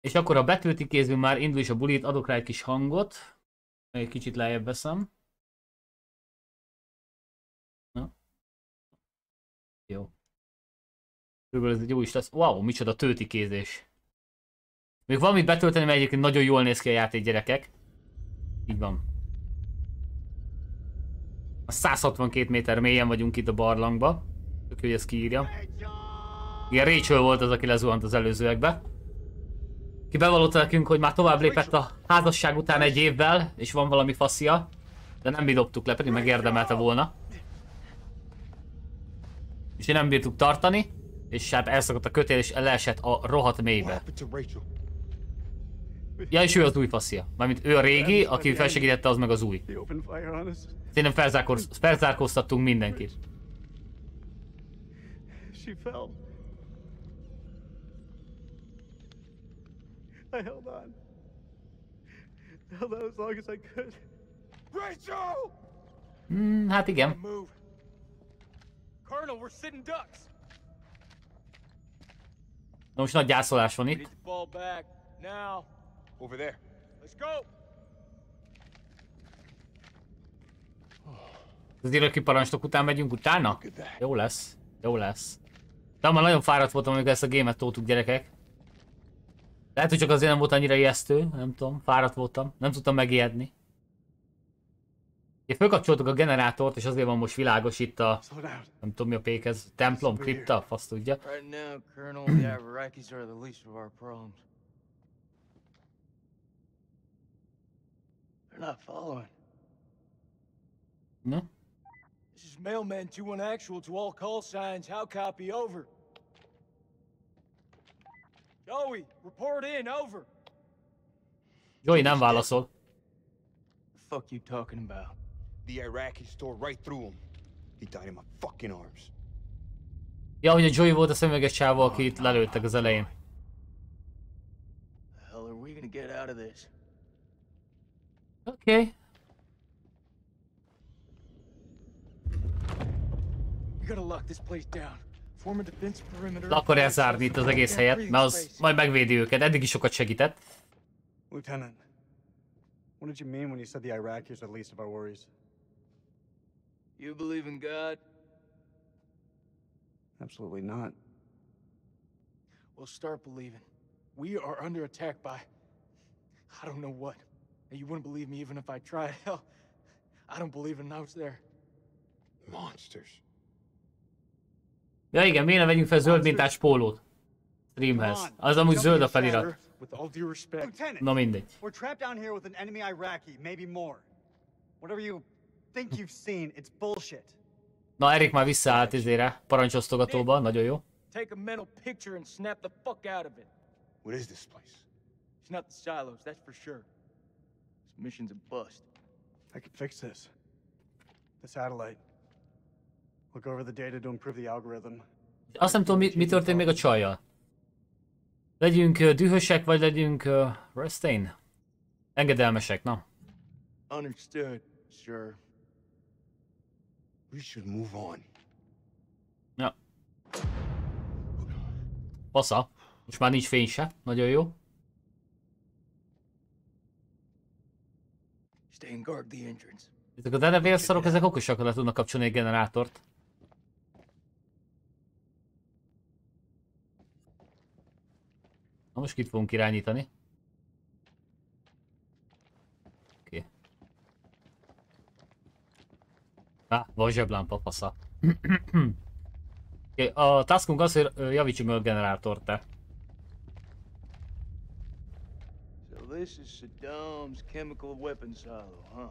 És akkor a betűti kézünk már indul is a bulit, adok rá egy kis hangot. Egy kicsit lejjebb veszem. Na. Jó. Körülbelül ez egy jó is lesz. Wow, micsoda tőtikézés. Még valamit betölteni, mert egyébként nagyon jól néz ki a játék gyerekek. Így van. A 162 méter mélyen vagyunk itt a barlangba. Tök hogy ezt kiírja. Igen, Rachel volt az, aki lezuhant az előzőekbe. Ki bevallotta nekünk, hogy már tovább lépett a házasság után egy évvel, és van valami faszia. De nem mi dobtuk le, pedig megérdemelte volna. És nem bírtuk tartani, és hát elszakadt a kötél, és leesett a rohadt mélybe. Ja, és ő az új faszia. Mármint ő a régi, aki felsegítette, az meg az új. Szerintem felzárkóztattunk mindenkit. She fell. I held on. I held on as long as I could. Rachel! Mm, hát igen. Move. Colonel, we're sitting ducks. Na most nagy gyászolás van itt. Fall back now. Over there. Let's go. Az iraki parancsnok után megyünk utána? Jó lesz. Jó lesz. De már nagyon fáradt voltam, amikor ezt a gémet toltuk gyerekek. Lehet, hogy csak azért nem volt annyira ijesztő, nem tudom, fáradt voltam, nem tudtam megijedni. Én fölkapcsoltuk a generátort, és azért van most világos itt a... Nem tudom mi a pékez, templom, kripta, fasz tudja. No? This is mailman 2-1 actual to all call signs. How copy over? Joey, report in, over. Joey nem válaszol. The fuck you talking about? The Iraqis tore right through him. He died in my fucking arms. Ja, hogy a Joey volt a szemüveges csávó, akit lelőttek az elején. The hell are we gonna get out of this? Okay. We gotta lock this place down. Le akarja zárni itt az egész helyet, mert az majd megvédi őket. Eddig is sokat segített. Lieutenant, what did you mean when you said the Iraqis are the least of our worries? You believe in God? Absolutely not. Well, start believing. We are under attack by... I don't know what. And you wouldn't believe me even if I tried. Hell, I don't believe in out there. Monsters. Ja igen, miért ne vegyünk fel zöld mintás pólót? Streamhez. Az amúgy zöld a felirat. Na mindegy. We're trapped down here with an enemy Iraqi, maybe more. Whatever you think you've seen, it's bullshit. Na, Erik már visszaállt izére, parancsosztogatóba, nagyon jó. Take a mental picture and snap the fuck out of it. What is this place? It's not the silos, that's for sure. This mission's a bust. I can fix this. The satellite. Look over the data to improve the algorithm. Azt nem tudom, mi, mi történt még a csajjal. Legyünk uh, dühösek, vagy legyünk uh, Restain? Engedelmesek, na. Understood, sure. We should move on. Ja. Pasza. Most már nincs fény se. Nagyon jó. Stay and guard the entrance. Ezek a denevérszarok, ezek okosak, le tudnak kapcsolni egy generátort. Na most kit fogunk irányítani? Oké. Okay. Á, van zseblámpa, fasza. okay, a taskunk az, hogy javítsuk meg a generátort, te. So this is Saddam's chemical weapon silo, huh?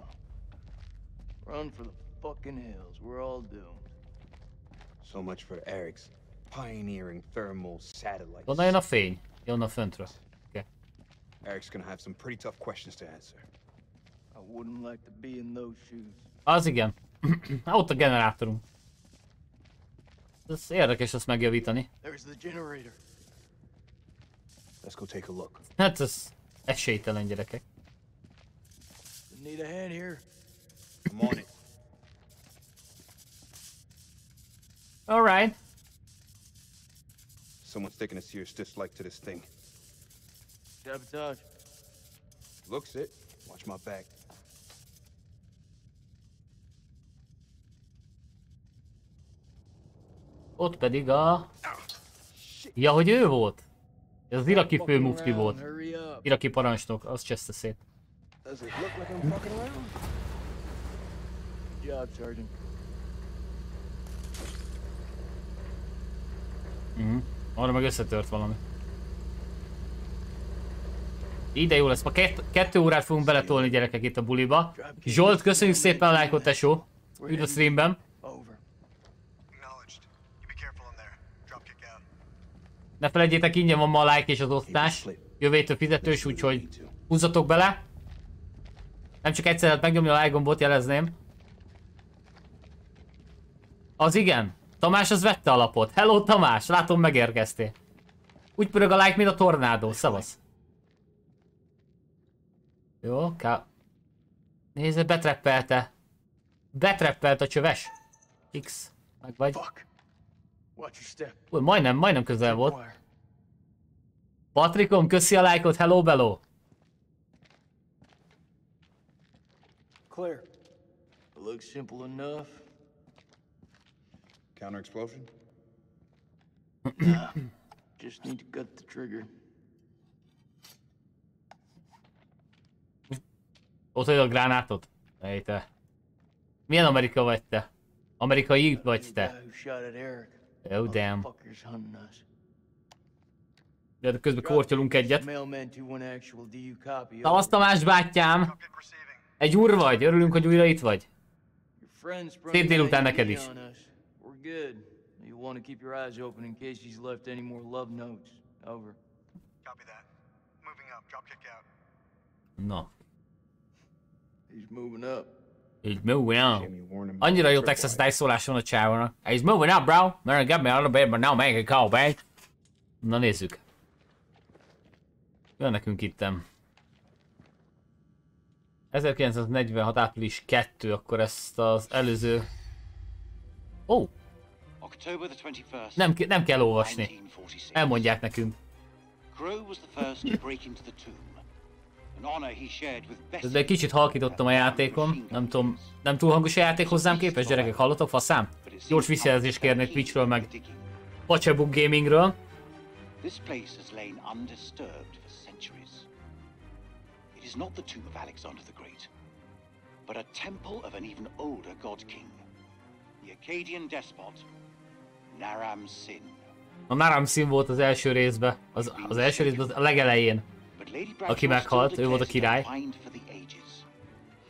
Run for the fucking hills, we're all doomed. So much for Eric's pioneering thermal satellites. Honnan jön a fény? Jön a föntről. Okay. Eric's gonna have some pretty tough questions to answer. I wouldn't like to be in those shoes. Az igen. Ott a generátorunk. Ez érdekes ezt megjavítani. There's the generator. Let's go take a look. Hát ez esélytelen gyerekek. Need a hand here. I'm on it. Alright. Someone's taking a serious dislike to this thing. Sabotage. Looks it. Watch my back. Ott pedig a... Ah, ja, hogy ő volt? Ez az iraki főmufti volt. Iraki parancsnok, az cseszte szét. Does Arra meg összetört valami. Ide jó lesz, ma kett, kettő órát fogunk beletolni gyerekek itt a buliba. Zsolt, köszönjük szépen a lájkot tesó. Üdv a streamben. Ne felejtjétek, ingyen van ma a like és az osztás. Jövő héttől fizetős, úgyhogy húzzatok bele. Nem csak egyszer lehet megnyomni a like gombot, jelezném. Az igen. Tamás az vette a lapot. Hello Tamás, látom megérkeztél. Úgy pörög a like, mint a tornádó. Szavasz. Jó, ká... Nézd, betreppelte. Betreppelt a csöves. X. Meg vagy. Fuck. Watch your step. Ú, majdnem, majdnem közel volt. Patrikom, köszi a lájkot, hello bello. Clear. Looks simple enough. Counter explosion? Just need to cut the trigger. Ott vagy a gránátot? Ej te. Milyen Amerika vagy te? Amerikai vagy te? guy who shot at Eric. Oh damn. Fuckers hunting us. De közben kortyolunk egyet. Mailman 2-1 actual DU copy. Szavasz Tamás bátyám! Egy úr vagy, örülünk, hogy újra itt vagy. Szép délután neked is. Good. You want to keep your eyes open in case he's left any more love notes. Over. Copy that. Moving up. Dropkick out. Na, He's moving up. így moving him. Annyira jó Texas tájszólás van a csávónak. He's moving up, bro. Better get me out of bed, but now make a call, babe. Na nézzük. Jön nekünk ittem. 1946. április 2, akkor ezt az előző... Ó, oh, October the 21st. Nem, nem kell olvasni. 1946. Elmondják nekünk. De egy kicsit halkítottam a játékon. Nem tudom, nem túl hangos a játék hozzám képes, gyerekek, hallotok faszám? Gyors visszajelzést kérnék Twitchről meg Pacsabook Gamingről. This place has lain undisturbed for centuries. It is not the tomb of Alexander the Great, but a temple of an even older god king, the Akkadian despot Naram Sin. A Naram Sin volt az első részben, az, az első részben, a legelején. Aki meghalt, ő volt a király. a find for the ages.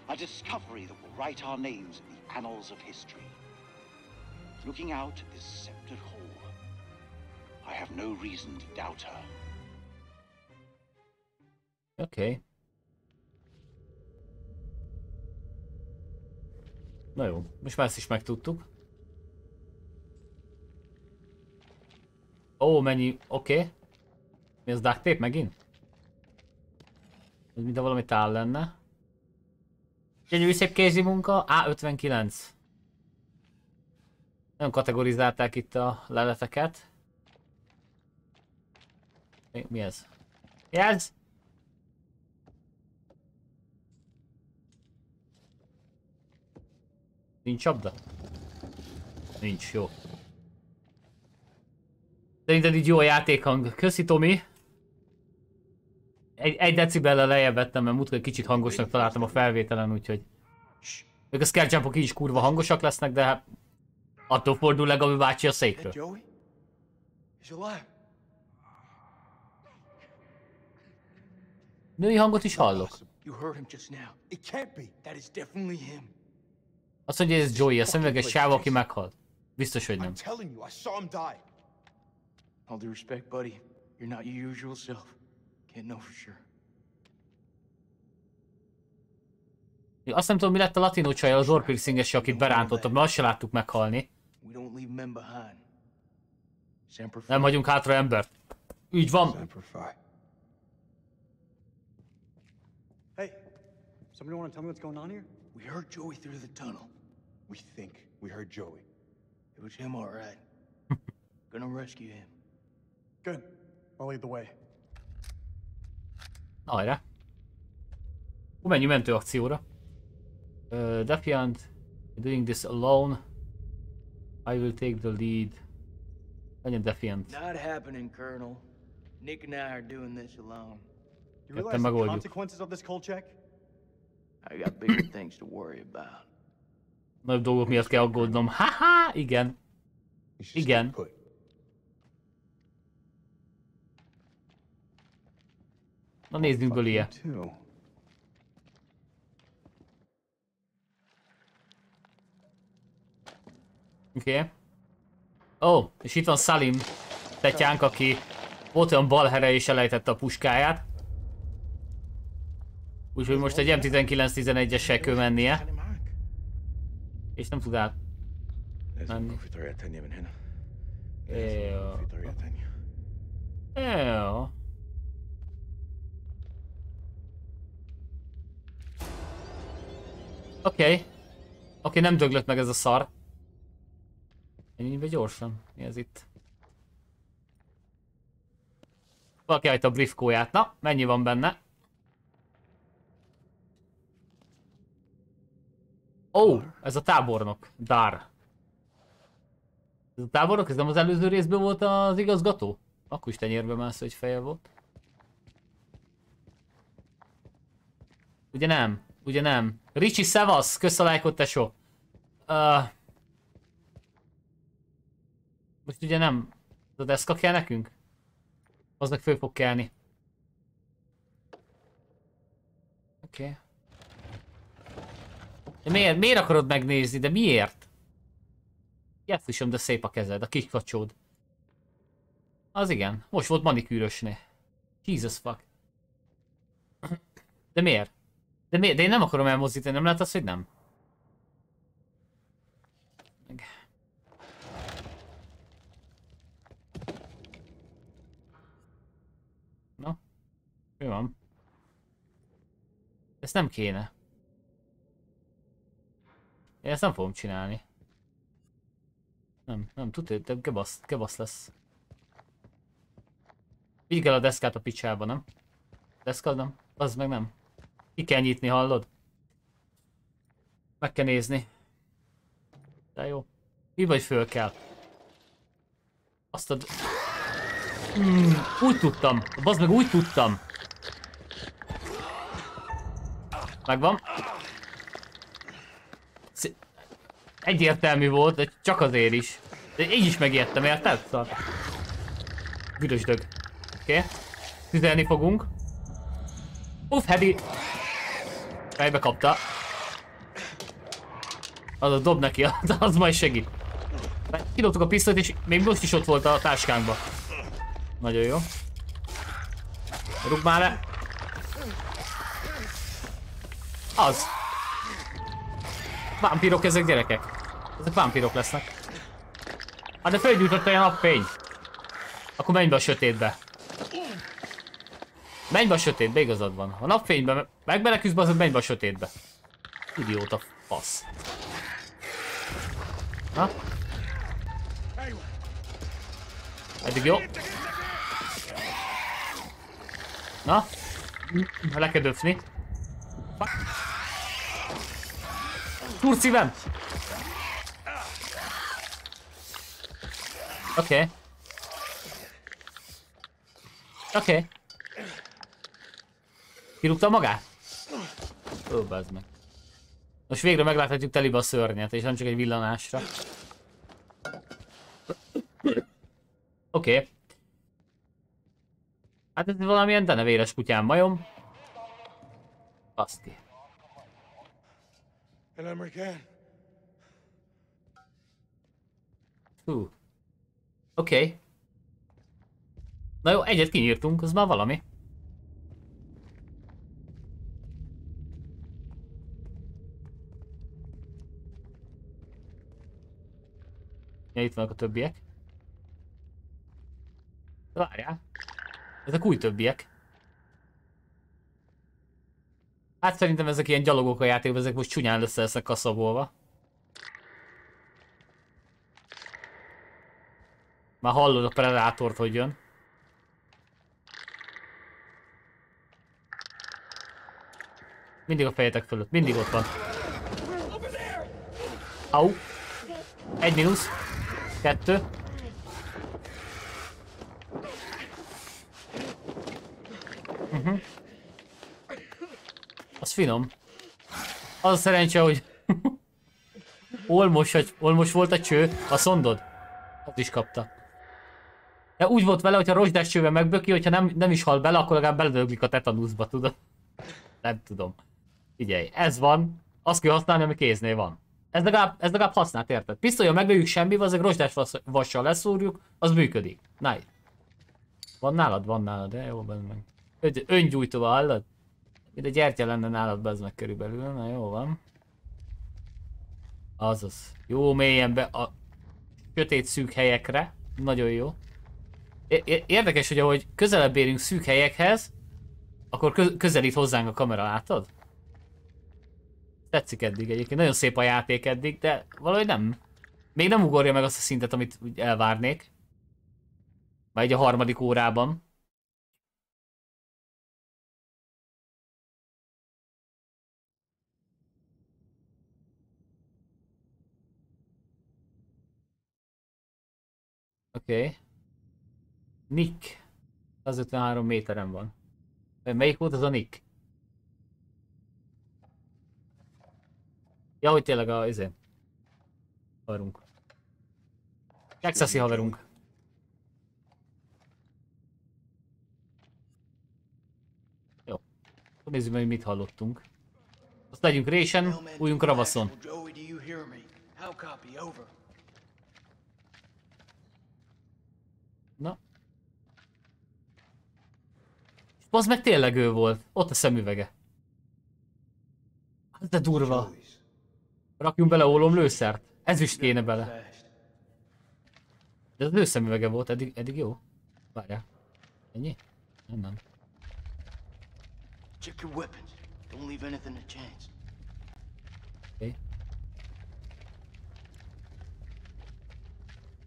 A discovery that will write our names in the annals of history. Looking out at this sceptred hall, I have no reason to doubt her. Oké. Okay. Na jó, most már ezt is megtudtuk. Ó, mennyi, oké. Okay. Mi az duct tape megint? Ez mintha valami tál lenne. Gyönyörű szép kézi munka, A59. Nem kategorizálták itt a leleteket. Mi, ez? Mi ez? Nincs csapda? Nincs, jó. Szerinted így jó a játékhang. Köszi Tomi. Egy, egy decibellel lejjebb vettem, mert múltkor egy kicsit hangosnak találtam a felvételen, úgyhogy... Még a scare így is kurva hangosak lesznek, de hát... Attól fordul legalább bácsi a székről. Női hangot is hallok. Azt mondja, ez Joey, a szemüveges sáv, aki meghalt. Biztos, hogy nem. All due respect, buddy. You're not your usual self. Can't know for sure. Azt nem tudom, mi lett a latinó csajjal, az orpiercinges akit berántottak, mert azt se láttuk meghalni. We don't leave men behind. Semper Nem Fi. hagyunk hátra embert. Így van. Semper Fi. Hey, somebody want to tell me what's going on here? We heard Joey through the tunnel. We think we heard Joey. It was him, all right. Gonna rescue him. Good. I'll lead the way. Hajrá. Hú, menjünk mentőakcióra. Uh, Defiant, doing this alone. I will take the lead. Legyen Defiant. Not happening, Colonel. Nick and I are doing this alone. You realize the consequences of this check? I got bigger things to worry about. Nagyobb dolgok miatt kell aggódnom. Haha, igen. Igen. Na nézzünk Bölie. Oké. Okay. Ó, oh, és itt van Salim, tetyánk, aki volt olyan balhere és elejtette a puskáját. Úgyhogy most egy M19-11-essel kell mennie. És nem tud át menni. Jó. Jó. Oké. Okay. Oké, okay, nem döglött meg ez a szar. Ennyibe gyorsan. Mi ez itt? Valaki hagyta a briefkóját. Na, mennyi van benne? Ó, oh, ez a tábornok. Dar. Ez a tábornok, ez nem az előző részben volt az igazgató? Akkor is tenyérbe mászó egy feje volt. Ugye nem? Ugye nem? Ricsi, szevasz! Kösz a lájkot, tesó! Uh, most ugye nem... A deszka kell nekünk? Az meg föl fog kelni. Oké. Okay. De miért, miért akarod megnézni? De miért? Jeffrisom, de szép a kezed, a kis kacsód. Az igen, most volt manikűrösné. Jesus fuck. De miért? De miért? De én nem akarom elmozdítani, nem az, hogy nem? Na? Mi van? Ezt nem kéne. Én ezt nem fogom csinálni. Nem, nem, tudod, de gebasz, gebasz lesz. Kell a deszkát a picsába, nem? Deszka nem? Az meg nem. Ki kell nyitni, hallod? Meg kell nézni. De jó. Mi vagy föl kell? Azt ad... Hmm, úgy tudtam. Bazd meg úgy tudtam. Megvan. Egyértelmű volt, de csak azért is. De így is megijedtem, érted? Szar. Büdös dög. Oké. Okay. Tüzelni fogunk. Uff, Hedi. Fejbe kapta. Az a dob neki, az, majd segít. Kidobtuk a pisztolyt, és még most is ott volt a táskánkba. Nagyon jó. Rúg már le. Az. Vámpírok ezek gyerekek. Ezek vámpírok lesznek. Hát de felgyújtott a napfény. Akkor menj be a sötétbe. Menj be a sötétbe, igazad van. A napfényben megbeleküzd be, az menj be a sötétbe. Idióta fasz. Na? Eddig jó. Na? Le kell döfni. Turcívem! Oké. Okay. Oké. Okay. Kirúgta magát? Ó, meg. Most végre megláthatjuk telibe a szörnyet, és nem csak egy villanásra. Oké. Okay. Hát ez valamilyen denevéres kutyám majom. Baszki. Hú. Oké. Okay. Na jó, egyet kinyírtunk, az már valami. Ja, itt vannak a többiek. Várjál. Ezek új többiek. Hát szerintem ezek ilyen gyalogok a játékban, ezek most csúnyán össze lesznek kaszabolva. Már hallod a predátort, hogy jön. Mindig a fejetek fölött, mindig ott van. Au. Egy mínusz. Kettő. Uh -huh. Az finom. Az a szerencse, hogy olmos, olmos volt a cső, a szondod. Az is kapta. De úgy volt vele, hogyha rozsdás csővel megböki, hogyha nem, nem is hal bele, akkor legalább beledöglik a tetanuszba, tudod? Nem tudom. Figyelj, ez van, azt kell használni, ami kéznél van. Ez legalább, ez legalább használt, érted? Pisztolyon meglőjük semmi, az egy rozsdás vassal leszúrjuk, az működik. Nice. Van nálad? Van nálad, de jó, bezd meg. Öngyújtóval hallod? Mint egy gyertya lenne nálad, bezd meg körülbelül, na jó van. Azaz. Jó mélyen be a sötét szűk helyekre. Nagyon jó. Érdekes, hogy ahogy közelebb érünk szűk helyekhez, akkor közelít hozzánk a kamera, látod? Tetszik eddig egyébként, nagyon szép a játék eddig, de valahogy nem. Még nem ugorja meg azt a szintet, amit elvárnék. Már egy a harmadik órában. Oké. Okay. Nick. 153 méteren van. Melyik volt az a Nick? Ja, hogy tényleg a izé. Haverunk. Texasi haverunk. Jó. Nézzük meg, mit hallottunk. Azt legyünk résen, újunk ravaszon. Na. Az meg tényleg ő volt. Ott a szemüvege. Hát de durva. Rakjunk bele ólomlőszert. Ez is kéne bele. De az lőszemüvege volt, eddig, eddig jó. Várjál. Ennyi? Nem, nem. Check your weapons. Don't leave anything to chance. Okay.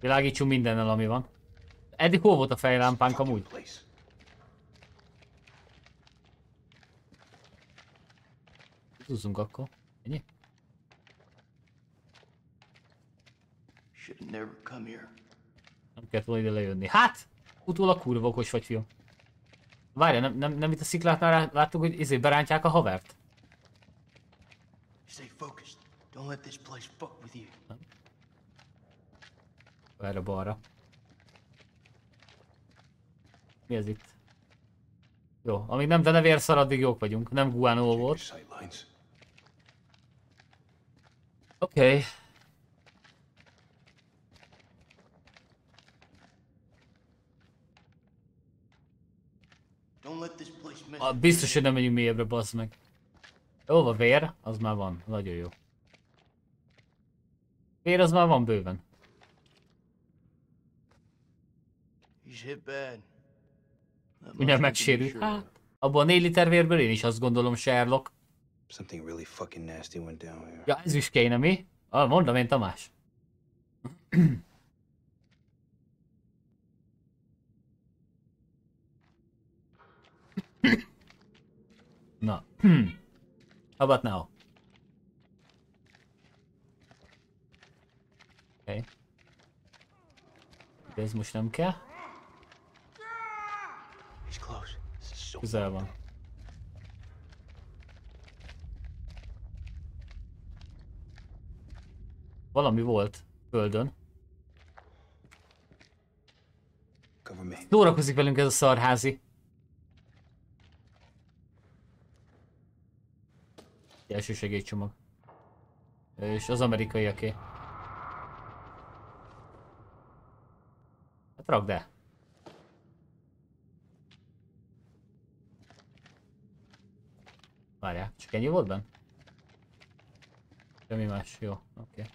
Világítsunk mindennel, ami van. Eddig hol volt a fejlámpánk amúgy? Húzzunk akkor. Ennyi? Nem kellett volna ide lejönni. Hát! Utólag kurva okos vagy, fiú. Várja, nem, nem, nem itt a sziklátnál láttuk, hogy izé berántják a havert? Stay focused. Don't let this place fuck with you. Erre balra. Mi ez itt? Jó, amíg nem denevérszar, addig jók vagyunk. Nem guano volt. Oké. Okay. A, biztos, hogy nem megyünk mélyebbre, bassz meg. Jó, a vér, az már van. Nagyon jó. Vér az már van bőven. Ugye megsérült? Hát, abban a 4 liter vérből én is azt gondolom, Sherlock. Something really fucking nasty went down here. Ja, ez is kéne, mi? Ah, mondom én, Tamás. Na. How about now? Oké. Okay. De ez most nem kell. Közel van. Valami volt földön. Szórakozik velünk ez a szarházi. Első segélycsomag. És az amerikaiaké. Hát rakd el. Várjál, csak ennyi volt benne? Semmi más, jó, oké. Okay.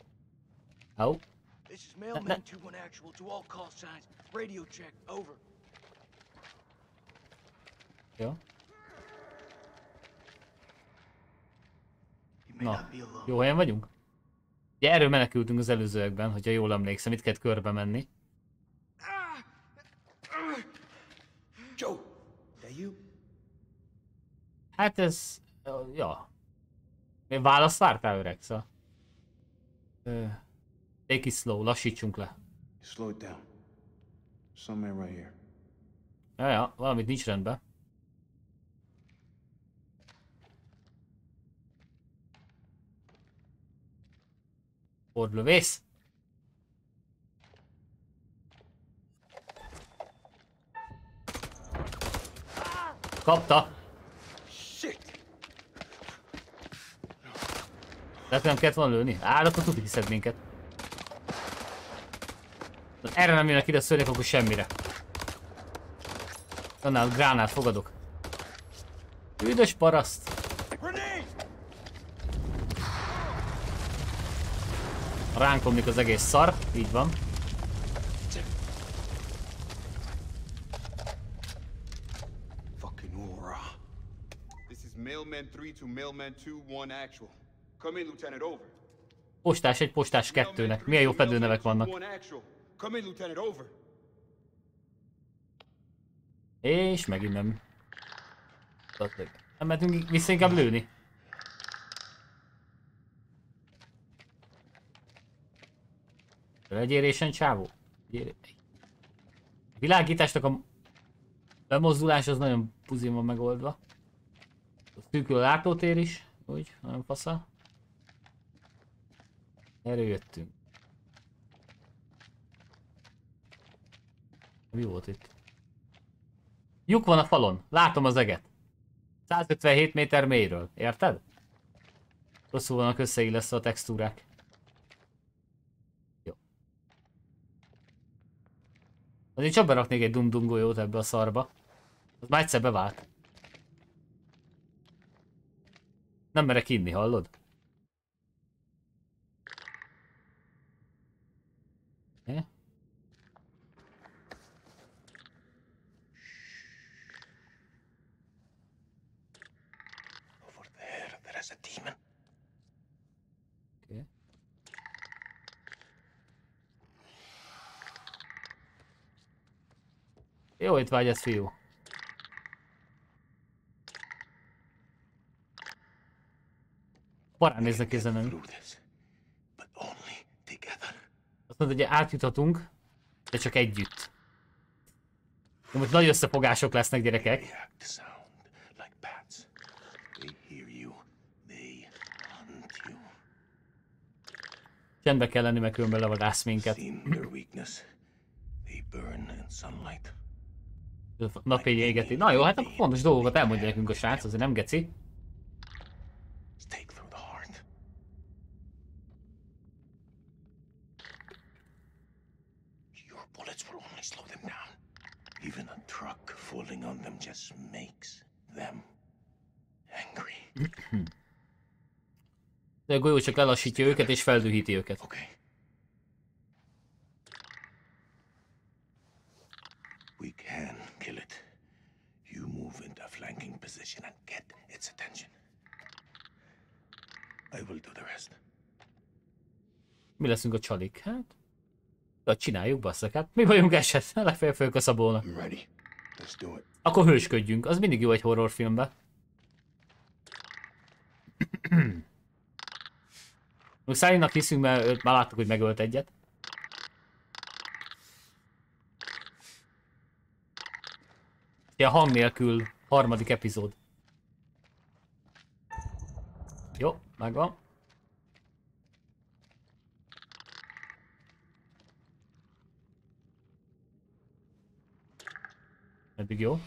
Au. This is mailman 2-1 actual to all call signs. Radio check, over. Jó. Na, jó helyen vagyunk? Ugye erről menekültünk az előzőekben, hogyha jól emlékszem, itt kellett körbe menni. Hát ez... Ja, Választ vártál öreg, szóval. Take it slow, lassítsunk le. Slow it down. Somewhere right here. Ja, ja, valamit nincs rendben. Fordlövész? Kapta! Lehet, nem kellett volna lőni? Á, akkor tudjuk hiszed minket. Erre nem jönnek ide a szörnyek, akkor semmire. Annál gránát fogadok. Üdös paraszt! Ránkomlik az egész szar, így van. Mailman 3 to Mailman 2, 1 actual. Come in, Lieutenant, over. Postás egy, postás kettőnek. Milyen jó fedőnevek vannak. És megint nem. Nem mehetünk vissza inkább lőni. Legyérésen csávó. A világításnak a bemozdulás az nagyon puzin van megoldva. Szűkül a látótér is, úgy, nagyon fasza. Erre jöttünk. Mi volt itt? Lyuk van a falon, látom az eget. 157 méter mélyről, érted? Rosszul vannak összeillesztve a textúrák. Azért csak beraknék egy dumdungolyót ebbe a szarba. Az már egyszer bevált. Nem merek inni, hallod? Eh? Over there, there is a demon. Okay. Jó étvágyat, fiú. Parán néznek only together. Azt mondod, hogy átjuthatunk, de csak együtt. De most nagy összefogások lesznek, gyerekek. Csendbe kell lenni, mert különben levadász minket. Napény égeti. Na jó, hát akkor fontos dolgokat elmondja nekünk a srác, azért nem geci. Even a truck falling on them just makes them angry. De a golyó csak lelassítja őket és feldühíti őket. Okay. We can kill it. You move into a flanking position and get its attention. I will do the rest. Mi leszünk a csalik? Hát... Ja, csináljuk, basszak, hát mi vagyunk eset? Legfeljebb. Let's do it. Akkor hősködjünk, az mindig jó egy horrorfilmbe. Most Szálinak hiszünk, mert őt már láttuk, hogy megölt egyet. Ja, hang nélkül, harmadik epizód. Jó, megvan. Eddig jó.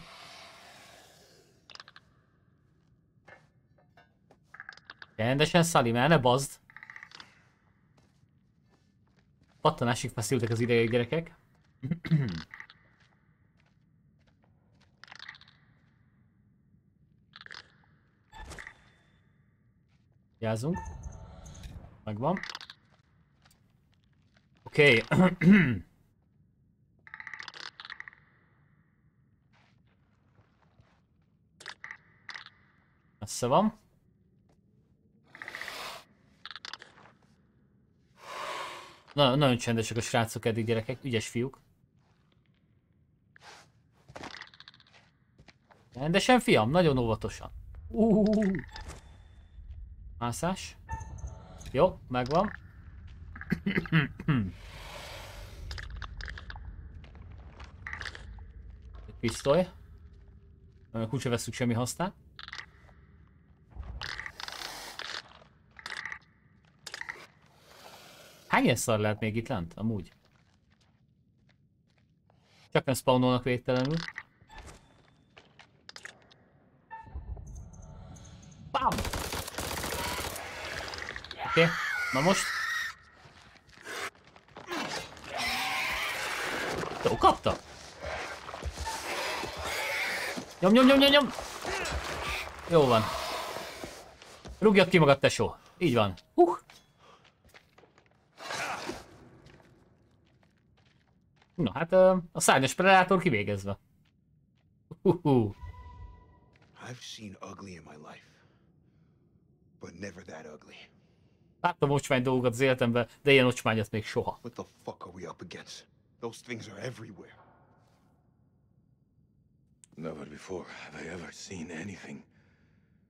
Rendesen, Szali, mert ne bazd. Pattanásig feszültek az idegek gyerekek. Jázunk. Megvan. Oké. Okay. Messze van. Na, nagyon csendesek a srácok eddig gyerekek, ügyes fiúk. Rendesen fiam, nagyon óvatosan. Uh. Mászás. Jó, megvan. Egy pisztoly. Kulcsa veszük semmi hasznát. Hány szar lehet még itt lent? Amúgy. Csak nem spawnolnak végtelenül. Bam! Oké, okay. na most. Jó, kapta! Nyom, nyom, nyom, nyom, nyom! Jó van. Rúgjad ki magad, tesó. Így van. Huh. Na hát a szárnyas predátor kivégezve. Uh-huh. I've seen ugly in my life. But never that ugly. Láttam ocsmány dolgokat az életemben, de ilyen ocsmányat még soha. What the fuck are we up against? Those things are everywhere. Never before have I ever seen anything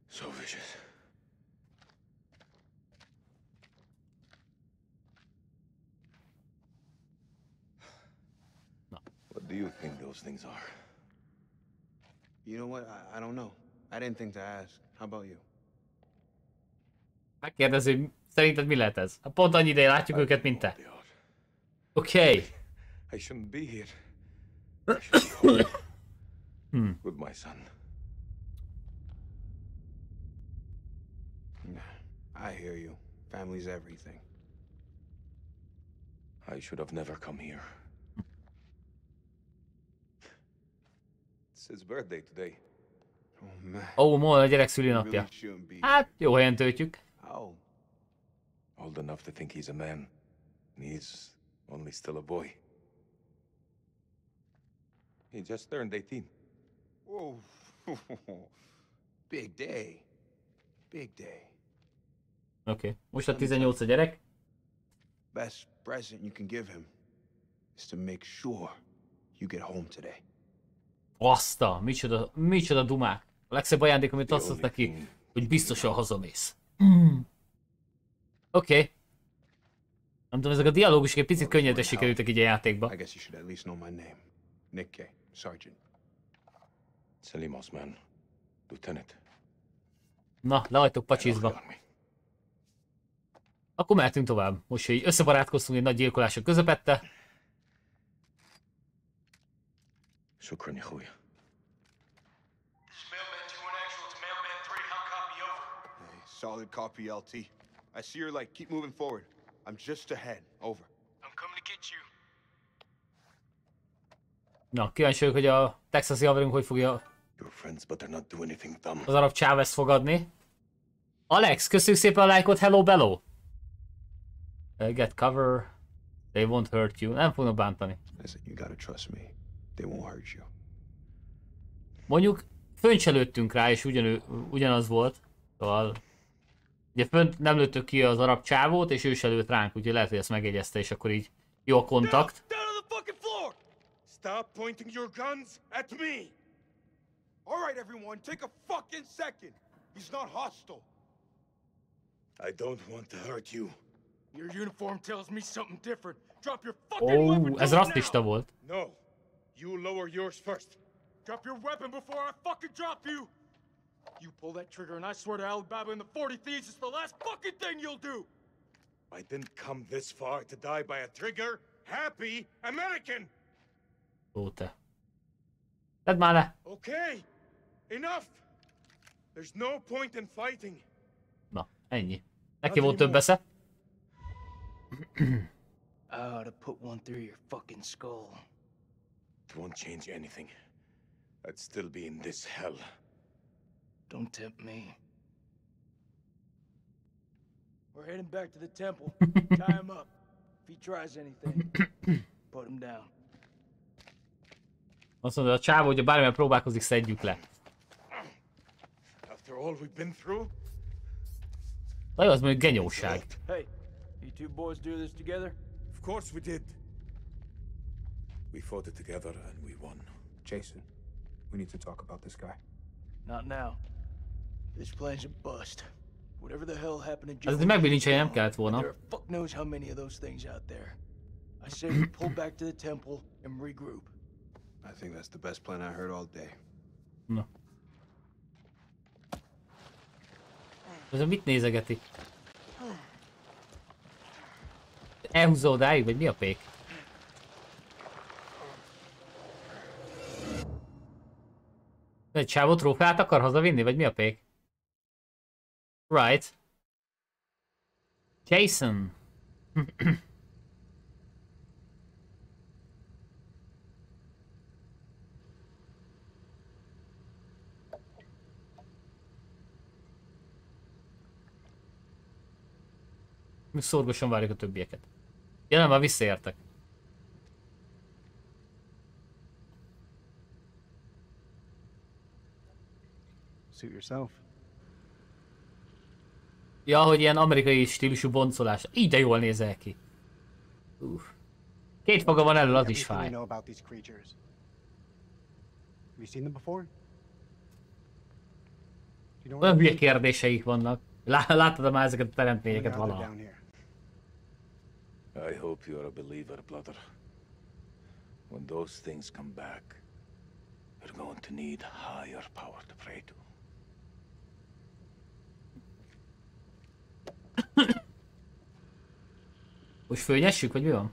so vicious. Do you think those things are? You know what? I, I don't know. I didn't think to ask. How about you? Megkérdezi, hogy szerinted mi lehet ez? Pont annyi ideje látjuk I őket, mint te. Oké. Okay. I shouldn't be here. I should be hmm. with my son. I hear you. Family's everything. I should have never come here. Ó, oh, ma a gyerek szülinapja. Hát, jó helyen töltjük. Old enough to think he's a man. He's only still a boy. He just turned 18. Whoa. Big day. Big day. Oké. Okay. Most a 18 a gyerek. Best present you can give him is to make sure you get home today. Baszta, micsoda, micsoda dumák. A legszebb ajándék, amit azt mondta neki, hogy biztosan hazamész. Mm. Oké. Okay. Nem tudom, ezek a dialógusok egy picit könnyedre sikerültek így a játékba. I guess you should at least know my name. Nick K. Sergeant. Selim Osman. Lieutenant. Na, le vagytok pacsizba. Akkor mehetünk tovább. Most, hogy összebarátkoztunk egy nagy gyilkolások közepette. شكرا يا اخويا Solid copy, LT. I see your light. Keep moving forward. I'm just ahead. Over. I'm coming to get you. Na, kíváncsi vagyok, hogy a texasi haverunk hogy fogja az arab Chávez fogadni. Alex, köszönjük szépen a lájkot, hello bello! Uh, get cover, they won't hurt you. Nem fognak bántani. Listen, you gotta trust me. They won't hurt you. Mondjuk fönt se lőttünk rá, és ugyanő, ugyanaz volt. Szóval... Ugye fönt nem lőttük ki az arab csávót, és ő se lőtt ránk, úgyhogy lehet, hogy ezt megjegyezte, és akkor így jó a kontakt. Stop pointing your guns at me! Alright everyone, take a fucking second! He's not hostile. I don't want to hurt you. Your uniform tells me something different. Drop your fucking oh, weapon ez rasszista volt. No. You lower yours first. Drop your weapon before I fucking drop you! You pull that trigger and I swear to Alibaba and the 40 Thieves it's the last fucking thing you'll do! I didn't come this far to die by a trigger. Happy American! Puta. That's mala. Okay. Enough. There's no point in fighting. No, ennyi. Neki volt több esze. I ought to put one through your fucking skull. It won't change anything. I'd still be in this hell. Don't tempt me. We're heading back to the temple. Tie him up. If he tries anything, put him down. Azt mondja, a csávó, hogyha bármilyen próbálkozik, szedjük le. After all we've been through? Nagyon az mondjuk genyóság. Hey, you two boys do this together? Of course we did. We fought it together and we won. Jason, we need to talk about this guy. Not now. This plan's a bust. Whatever the hell happened to Ez megbilincselni nem kellett volna. There fuck knows how many of those things out there. I say we pull back to the temple and regroup. I think that's the best plan I heard all day. Na. Ez mit nézegeti? Elhúzza odáig, vagy mi a pék? Egy csávó trófeát akar hazavinni, vagy mi a pék? Right. Jason. Mi szorgosan várjuk a többieket. Nem, már visszaértek. Suit yourself. Ja, hogy ilyen amerikai stílusú boncolás. Így de jól nézel ki. Uff. Két foga van elől, az is fáj. Know about these creatures. Have you seen them before? Olyan hülye kérdéseik vannak. Láttad már ezeket a teremtményeket valaha? I hope you're a believer, brother. When those things come back, you're going to need higher power to pray to. Most fölnyessük, vagy mi van?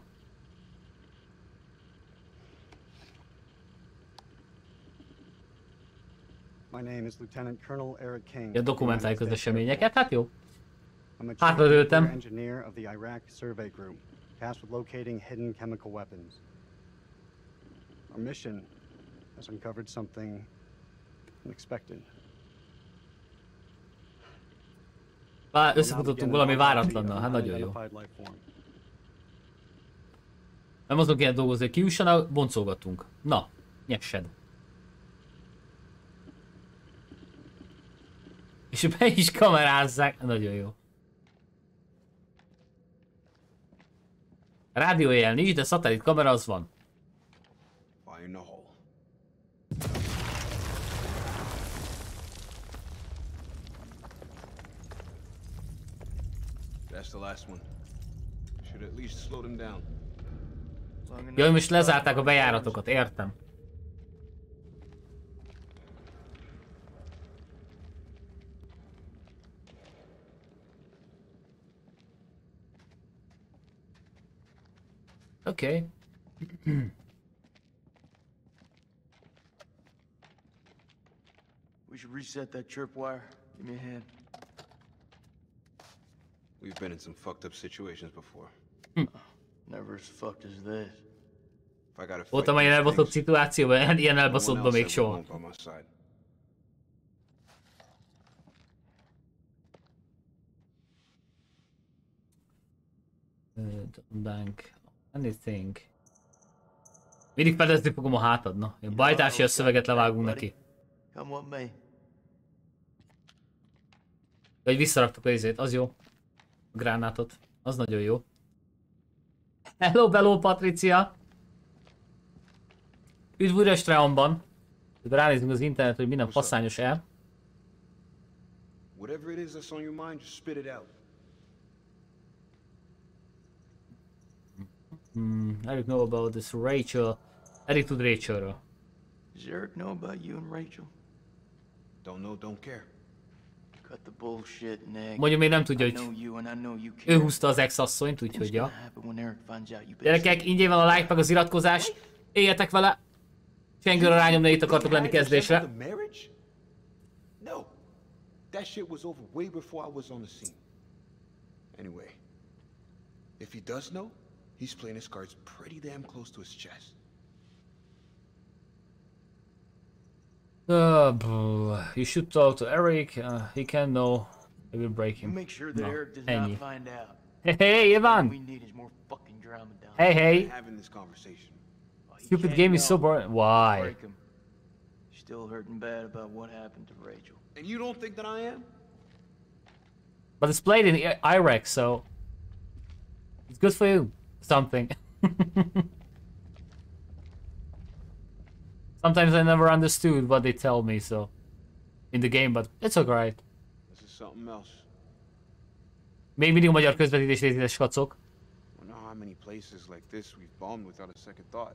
My name is Lieutenant Colonel Eric King. Ja, dokumentáljuk az eseményeket, hát jó. Hát dőltem. engineer of the Iraq Survey Group, tasked with locating hidden chemical weapons. Our mission has uncovered something unexpected. Bár összefutottunk valami váratlannal, hát nagyon jó. Nem azon kell dolgozni, hogy kiussanak, boncolgatunk. Na, nyessed. És be is kamerázzák. Nagyon jó. Rádiójel nincs, de szatellit kamera az van. That's the last one. Should at least slow them down. Jaj, most lezárták a bejáratokat, értem. Okay. we should reset that chirp wire. Give me a hand. We've been in some fucked up situations before. Never as fucked as this. If I gotta Voltam ilyen elbaszott szituációban, ilyen elbaszottban még soha. Bank. Anything. Mindig fedezni fogom a hátad, na. Ilyen bajtási a szöveget levágunk neki. Come with me. Vagy visszaraktuk a izét, az jó. A gránátot. Az nagyon jó. Hello, bello, Patricia! Üdv újra Streamban! Ránézünk az internet, hogy minden faszányos el. Whatever it is that's on your mind, just spit it out. Hmm, Eric know about this Rachel. Eric tud Rachelről. Does Eric know about you and Rachel? Don't know, don't care. Cut the bullshit, Nick. Mondjuk még nem tudja, hogy ő húzta az ex-asszonyt, úgyhogy ja. Gyerekek, ingyen van a like meg az iratkozás. Éljetek vele. Csengőre rányomni, itt akartok lenni kezdésre. That shit was over way before I was on the scene. Anyway, if he does know, He's playing his cards pretty damn close to his chest. Uh, you should talk to Eric. Uh, he can know. He will break him. make sure that no. Eric does Ennyi. not find out. Hey, hey, Ivan. We need is more fucking drama down. Hey, hey. Having this conversation. Stupid game is so boring. Why? Still hurting bad about what happened to Rachel. And you don't think that I am? But it's played in Iraq, so it's good for you something. Sometimes I never understood what they tell me, so in the game, but it's alright. This is something else. Még mindig magyar közvetítés részletes kacok. Wonder how many places like this we've bombed without a second thought.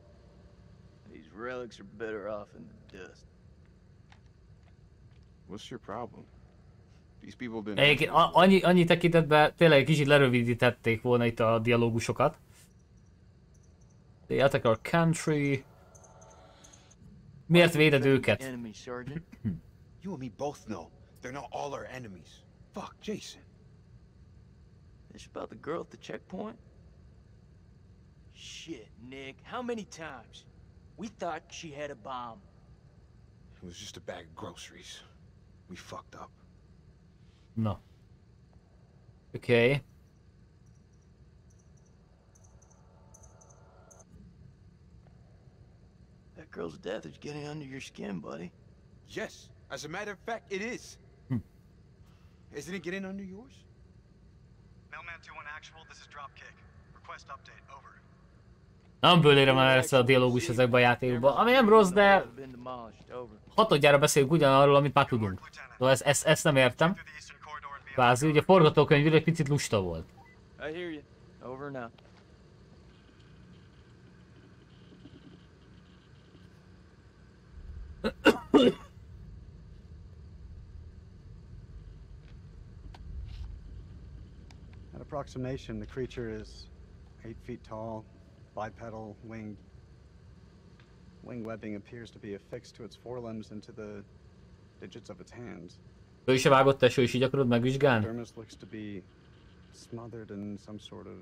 These relics are better off in the dust. What's your problem? These people didn't. Egyébként a- annyi, annyi tekintetben tényleg egy kicsit lerövidítették volna itt a dialógusokat. They attack our country. Miért véded őket? Enemy, Sergeant. You and me both know they're not all our enemies. Fuck, Jason. This about the girl at the checkpoint? Shit, Nick. How many times? We thought she had a bomb. It was just a bag of groceries. We fucked up. No. Okay. Girl's death is getting under your skin, buddy. Yes, as a matter of fact, it is. Hmm. Isn't it getting under yours? Mailman 2-1 actual, this is Dropkick. Request update, over. Nem bőlére már lesz a dialógus ezekben a játékokban, ami nem rossz, de hatodjára beszélünk ugyanarról, amit már tudunk. Szóval ezt, ezt, ezt nem értem. Kvázi, ugye a forgatókönyv egy picit lusta volt. I hear you. Over now. At approximation, the creature is eight feet tall, bipedal, winged. Wing webbing appears to be affixed to its forelimbs and to the digits of its hands. Ő is vágott tesó, és így akarod megvizsgálni? Dermis looks to be smothered in some sort of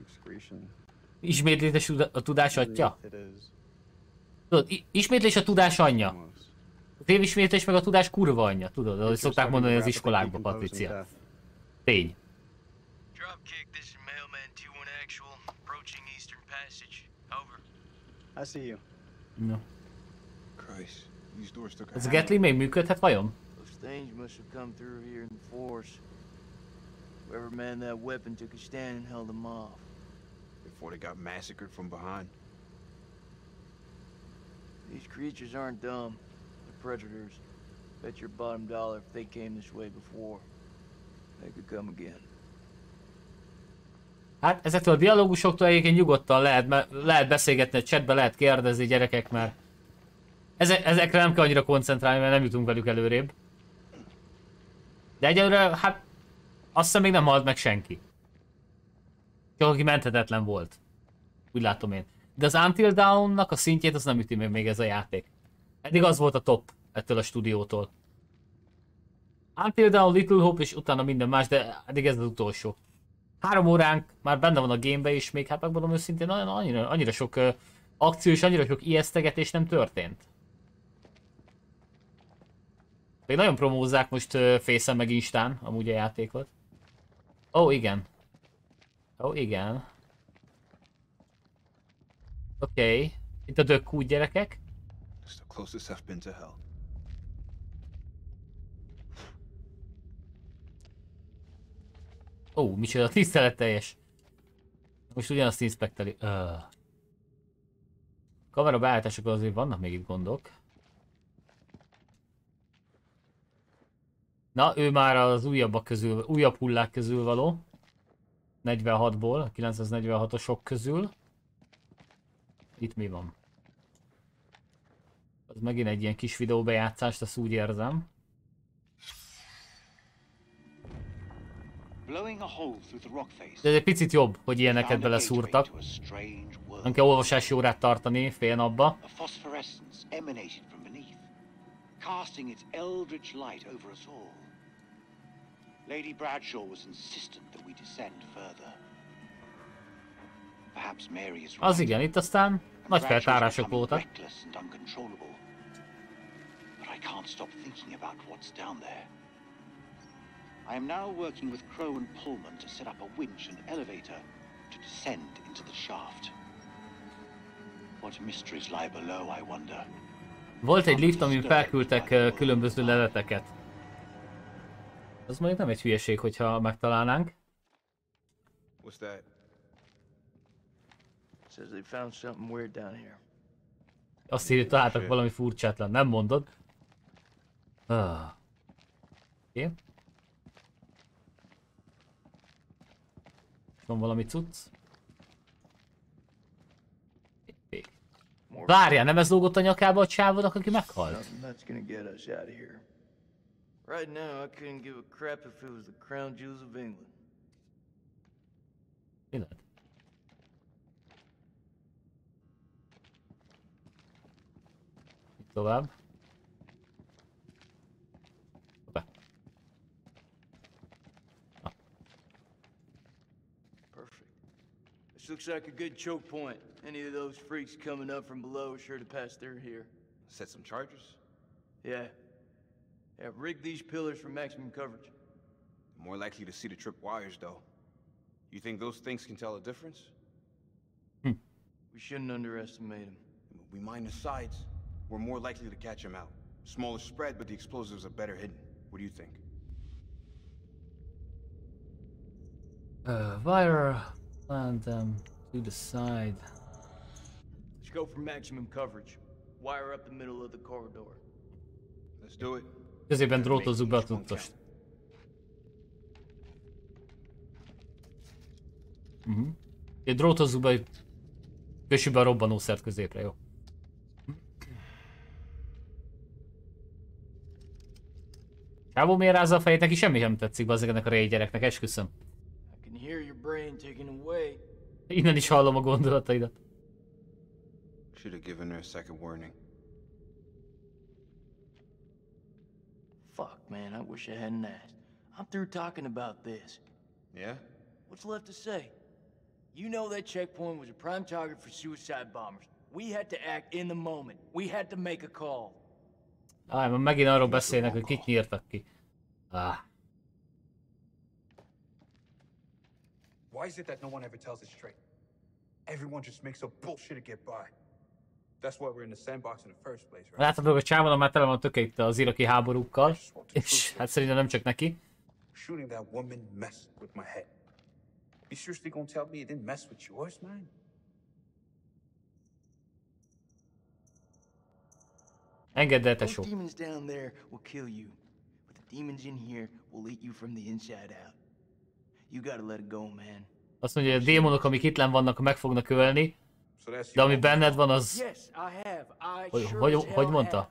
excretion. Ismétlés a tudás atya? It is Tudod, ismétlés a tudás anyja. A tévismétlés meg a tudás kurva anyja, tudod, ahogy szokták mondani az iskolákban, Patricia. Tény. Dropkick, this is Mailman 2-1 actual. Approaching Eastern Passage. Over. I see you. No. Christ, these doors took a Ez. Gatling még működhet vajon? Those things must have come through here in force. Whoever manned that weapon took a stand and held them off. before they got massacred from behind. These creatures aren't dumb. They're predators. Bet your bottom dollar if they came this way before, they could come again. Hát ezektől a dialógusoktól egyébként nyugodtan lehet, lehet beszélgetni a chatbe, lehet kérdezni gyerekek, mert Eze- ezekre nem kell annyira koncentrálni, mert nem jutunk velük előrébb. De egyelőre, hát azt hiszem még nem halt meg senki. Csak aki menthetetlen volt. Úgy látom én. De az Until Dawn-nak a szintjét az nem üti meg még ez a játék. Eddig az volt a top ettől a stúdiótól. Until Dawn, Little Hope és utána minden más, de eddig ez az utolsó. Három óránk már benne van a gamebe és még hát megmondom őszintén annyira, annyira sok uh, akció és annyira sok ijesztegetés nem történt. Még nagyon promózzák most uh, Face-en meg Instán amúgy a játékot. Ó, oh, igen. Ó, oh, igen. Oké. Okay. Itt a dökkút gyerekek. It's the closest I've been to hell. Ó, oh, micsoda tiszteletteljes. Most ugyanazt inspekteli. Uh. Kamera beállításokon azért vannak még itt gondok. Na, ő már az újabbak közül, újabb hullák közül való. 46-ból, 946-osok közül. Itt mi van? Az megint egy ilyen kis videóbejátszást, azt úgy érzem. De ez egy picit jobb, hogy ilyeneket beleszúrtak. Nem kell olvasási órát tartani fél napba. Casting its eldritch light over us all. Lady Bradshaw was insistent that we descend further. Az igen, itt aztán nagy feltárások voltak. Reckless and uncontrollable. But I can't stop thinking about what's down there. I am now working with Crow and Pullman to set up a winch and elevator to descend into the shaft. What mysteries lie below, I wonder. Volt egy lift, amin felküldtek különböző leleteket. Az mondjuk nem egy hülyeség, hogyha megtalálnánk. What's that? Says they found something weird down here. Azt írja, találtak valami furcsátlan, nem mondod? Ah. Oké. Van valami cucc? Várjál, nem ez lógott a nyakába a csávodnak, aki meghalt? Nothing that's gonna get us out of here. Right now, I couldn't give a crap if it was the crown jewels of England. Mi lehet? lab? tovább. Hoppá. Perfect. This looks like a good choke point. Any of those freaks coming up from below are sure to pass through here. Set some charges? Yeah. Yeah, rig these pillars for maximum coverage. More likely to see the trip wires, though. You think those things can tell a difference? Hmm. We shouldn't underestimate them. We mine the sides, we're more likely to catch him out. Smaller spread, but the explosives are better hidden. What do you think? Uh, wire plant them to the side. Let's go for maximum coverage. Wire up the middle of the corridor. Let's do it. Középen drótozzuk be a tudtost. Mhm. Uh drótozzuk be, hogy kössük be a robbanószert középre, jó? Csávó miért rázza a fejét? Neki semmi sem tetszik ezeknek a régi gyereknek, esküszöm. Innen is hallom a gondolataidat. Should have given her a second warning. Fuck, man, I wish I hadn't asked. I'm through talking about this. Yeah? What's left to say? You know that checkpoint was a prime target for suicide bombers. We had to act in the moment. We had to make a call. Áj, már megint arról beszélnek, hogy kit nyírtak ki. Ah. Why is it that no one ever tells it straight? Everyone just makes up bullshit to get by. That's why we're in the sandbox in the first place, right? Láthatod, hogy a csávon már tele van töke itt az iraki háborúkkal, és hát szerintem nem csak neki. Shooting that woman messed with my head. You seriously gonna tell me it didn't mess with yours, man? Engedd el, Those tesó. demons down there will kill you, but the demons in here will eat you from the inside out. You gotta let it go, man. Azt mondja, hogy a démonok, amik itt len vannak, meg fognak ölni, de ami benned van, az... Yes, I have. I Hogy, hogy, hogy mondta?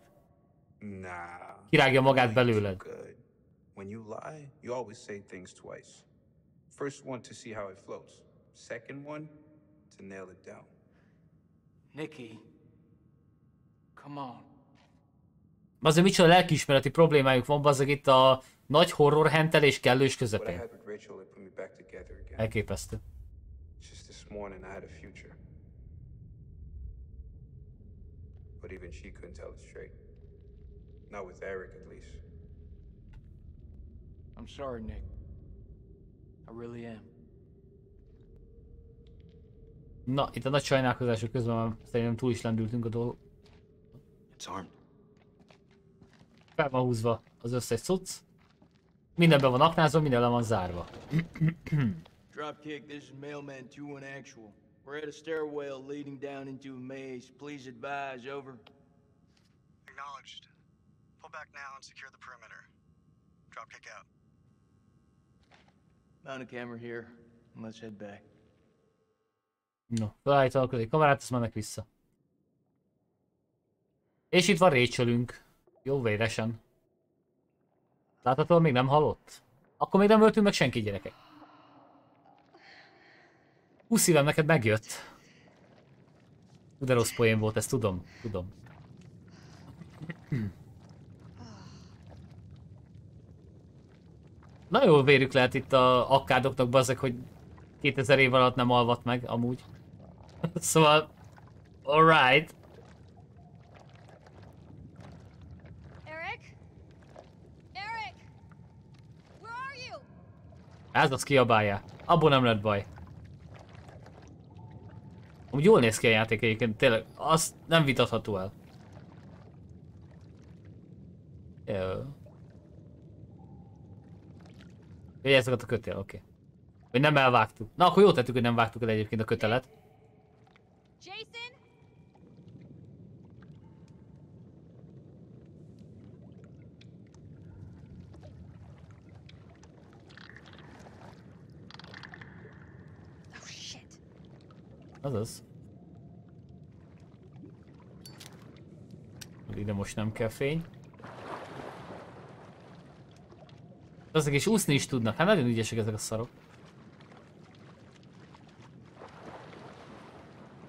Kirágja magát belőled. Good. When you lie, you always say things twice. First one to see how it floats. Second one to nail it down. Nikki, come on. Azért micsoda lelkiismereti problémájuk van, bazzeg itt a nagy horror hentelés kellős közepén. Elképesztő. Just this morning, I had a future. But even she couldn't tell it straight. Not with Eric, at least. I'm sorry, Nick. I really am. Na, itt a nagy sajnálkozások közben már szerintem túl is lendültünk a dolog. It's armed. Fel van húzva az összes cucc. Mindenben van aknázva, minden le van zárva. Dropkick, this is Mailman 2-1 Actual. We're at a stairwell leading down into a maze. Please advise, over. Acknowledged. Pull back now and secure the perimeter. Dropkick out. Mount a camera here, and let's head back. No, felállítva a közé kamerát, azt mennek vissza. És itt van Rachelünk. Jó véresen. Láthatóan még nem halott? Akkor még nem öltünk meg senki gyerekek. Hú szívem, neked megjött. De poén volt, ezt tudom, tudom. Na jó vérük lehet itt a akkádoknak, bazzek, hogy 2000 év alatt nem alvat meg, amúgy. szóval... Alright. Eric? Eric! Where are you? Az kiabálja. Abból nem lett baj. Úgy jól néz ki a játék egyébként, tényleg, az nem vitatható el. Jó. Vigyázzatok a kötél, oké. Okay. Hogy nem elvágtuk. Na akkor jó tettük, hogy nem vágtuk el egyébként a kötelet. Jason? Azaz. Ide most nem kell fény. Azok is úszni is tudnak, hát nagyon ügyesek ezek a szarok.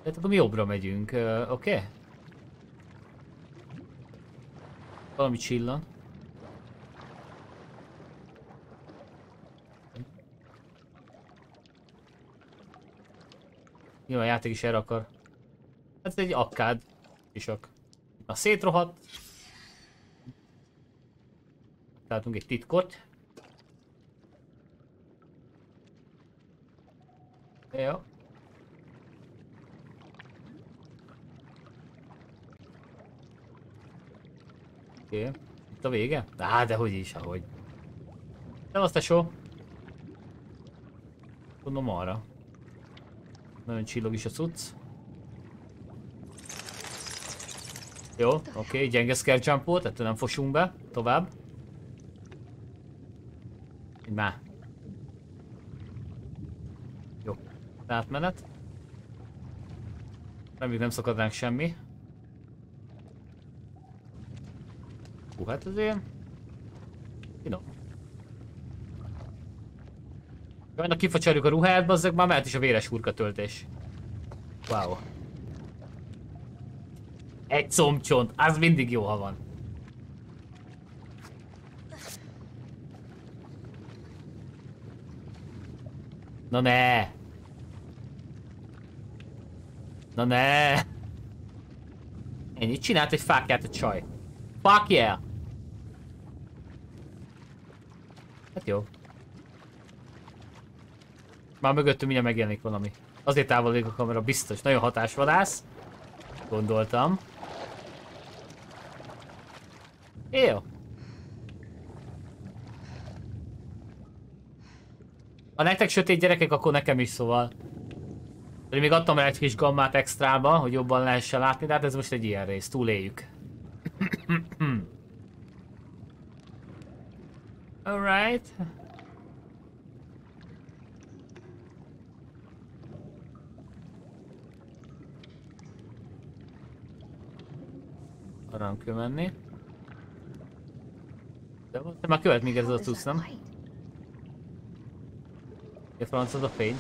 Tehát akkor mi jobbra megyünk, uh, oké? Okay? Valami csillan. Jó, a játék is erre akar. Hát ez egy akkád. Isok. Na szétrohadt. Találtunk egy titkot. Jó. Oké. Okay. Itt a vége? Á, de hogy is, ahogy. Nem azt a só. Gondolom arra. Nagyon csillog is a cucc. Jó, oké, okay, gyenge scare ettől nem fosunk be. Tovább. Így már. Jó. Átmenet. Reméljük nem szakad ránk semmi. Hú, hát azért... Jaj, kifacsarjuk a ruhát, bazzeg, már mehet is a véres hurka töltés. Wow. Egy combcsont, az mindig jó, ha van. Na ne! Na ne! Ennyit csinált egy fákját a csaj. Fuck yeah! Hát jó. Már mögöttünk mindjárt megjelenik valami. Azért távolodik a kamera, biztos. Nagyon hatásvadász. Gondoltam. Jó. Ha nektek sötét gyerekek, akkor nekem is szóval. Pedig még adtam rá egy kis gammát extrába, hogy jobban lehessen látni, de hát ez most egy ilyen rész, túléljük. Alright. Arra nem kell menni. De te már követ még ez a cucc, nem? A franc az a fény.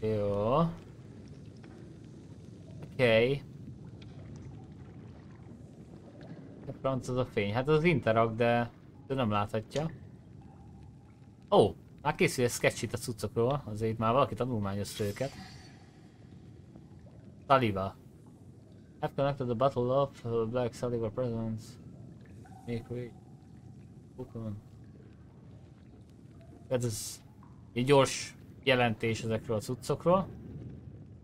Jó. Oké. Okay. A franc az a fény. Hát az interak, de ő nem láthatja. Ó, oh, már készül egy sketch itt a cuccokról, azért itt már valaki tanulmányozta őket. Saliva. Have connected the battle of Black Saliva presence. Make way. Pokémon. Ez egy gyors jelentés ezekről a cuccokról.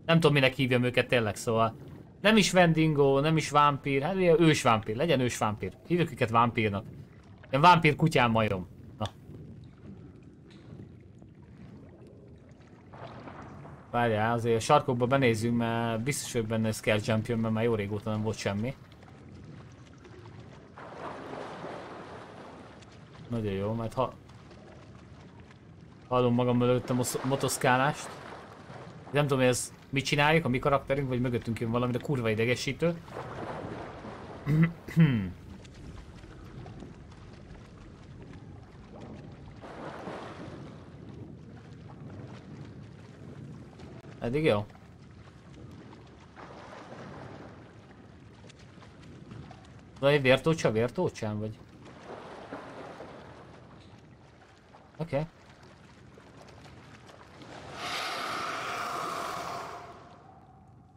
Nem tudom minek hívjam őket tényleg, szóval nem is vendingo, nem is vámpír, hát ős vámpír, legyen ős vámpír. Hívjuk őket vámpírnak. Ilyen vámpír kutyám majom. Na. Várjál, azért a sarkokba benézzünk, mert biztos, hogy benne scare jump jön, mert már jó régóta nem volt semmi. Nagyon jó, mert ha... Hallom magam előtt a motoszkálást. Nem tudom, hogy ez mit csináljuk, a mi karakterünk, vagy mögöttünk jön valami, de kurva idegesítő. Eddig jó. Vagy vértócsa, vértócsán vagy? Oké. Okay.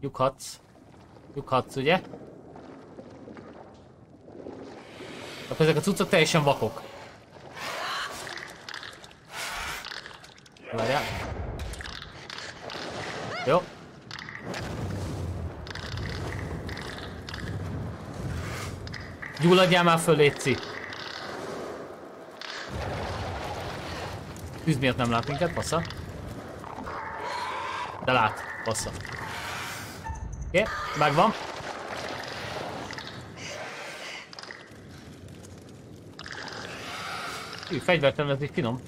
Lyukhatsz. Lyukhatsz, ugye? Akkor ezek a cuccok teljesen vakok. Várjál. Jó. Gyulladjál már föl, Léci. Tűz miatt nem lát minket, passza. De lát, passza. Oké, okay, megvan. Hű, fegyvert ez finom.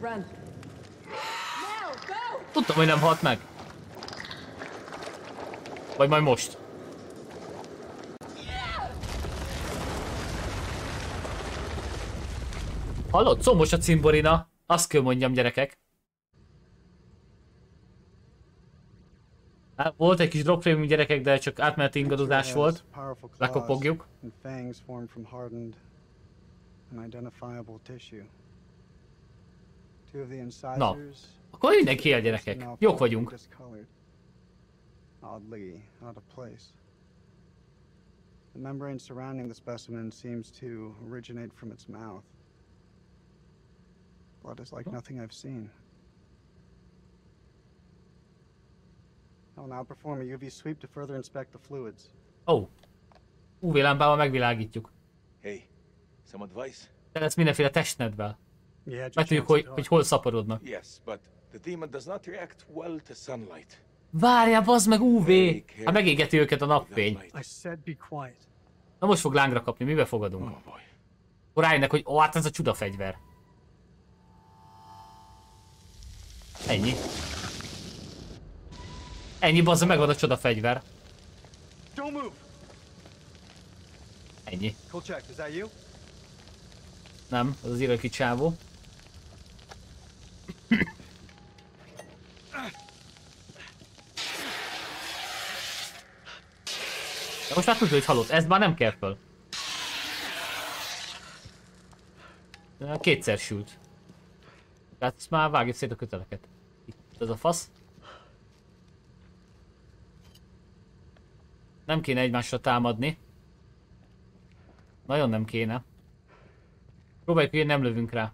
Run. Mondtam, hogy nem halt meg. Vagy majd most. Hallod? Szomos a cimborina. Azt kell mondjam, gyerekek. Volt egy kis dropframe gyerekek, de csak átmeneti ingadozás volt. Lekopogjuk. Na, akkor mindenki a gyerekek. Jók vagyunk. Oddly, out of place. The membrane surrounding the specimen seems to originate from its mouth. Blood is like nothing I've seen. I'll now perform a UV sweep to further inspect the fluids. Oh. UV lámpával megvilágítjuk. Hey, some advice? Te lesz mindenféle testnedvel. Megtudjuk, hogy, hogy hol szaporodnak. Várjál, bazd meg UV! Hát megégeti őket a napfény. Na most fog lángra kapni, mibe fogadunk? Oh, Akkor rájönnek, hogy ó, hát ez a csuda fegyver. Ennyi. Ennyi, bazza, megvan a csoda fegyver. Ennyi. Nem, az az iraki csávó. De most már tudja, hogy halott. Ez már nem kell föl. Kétszer sült. Tehát már vágjuk szét a köteleket. Itt ez a fasz. Nem kéne egymásra támadni. Nagyon nem kéne. Próbáljuk, hogy nem lövünk rá.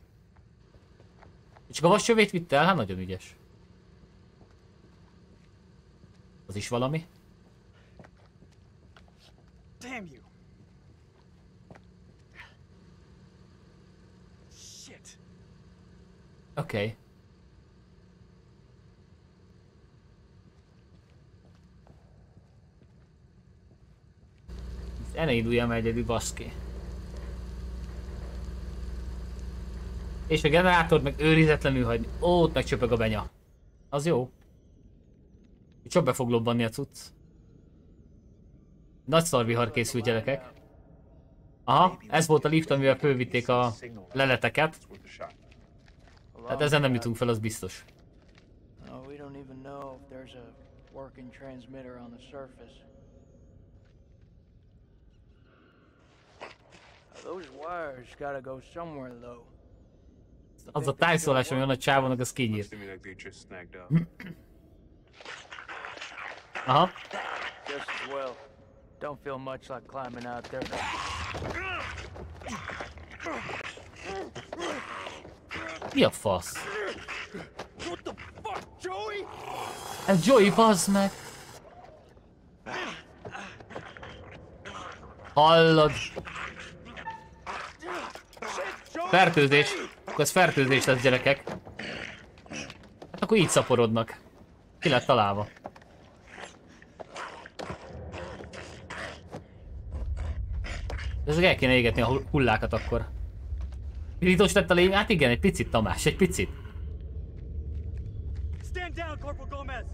Csak a vascsövét vitte el? Hát nagyon ügyes. Az is valami. Damn you. Shit. Oké. Okay. Ne induljam egyedül, baszki. És a generátort meg őrizetlenül hagyni. Ó, ott megcsöpög a benya. Az jó. Csak be fog lobbanni a cucc. Nagy szarvihar készült gyerekek. Aha, ez volt a lift, amivel fölvitték a leleteket. Hát ezen nem jutunk fel, az biztos. working transmitter on the surface. Az a tájszólás, ami van a csávónak, az kinyírt. Aha. Don't feel much like climbing out there. Mi a fasz? What the fuck, Joey? Ez Joey, bazd meg! Hallod? Fertőzés. Akkor ez fertőzés lesz gyerekek. Hát akkor így szaporodnak. Ki lett találva. Ezek el kéne égetni a hullákat akkor. Pirítós lett a lény? Hát igen, egy picit Tamás, egy picit. Stand down, Corporal Gomez.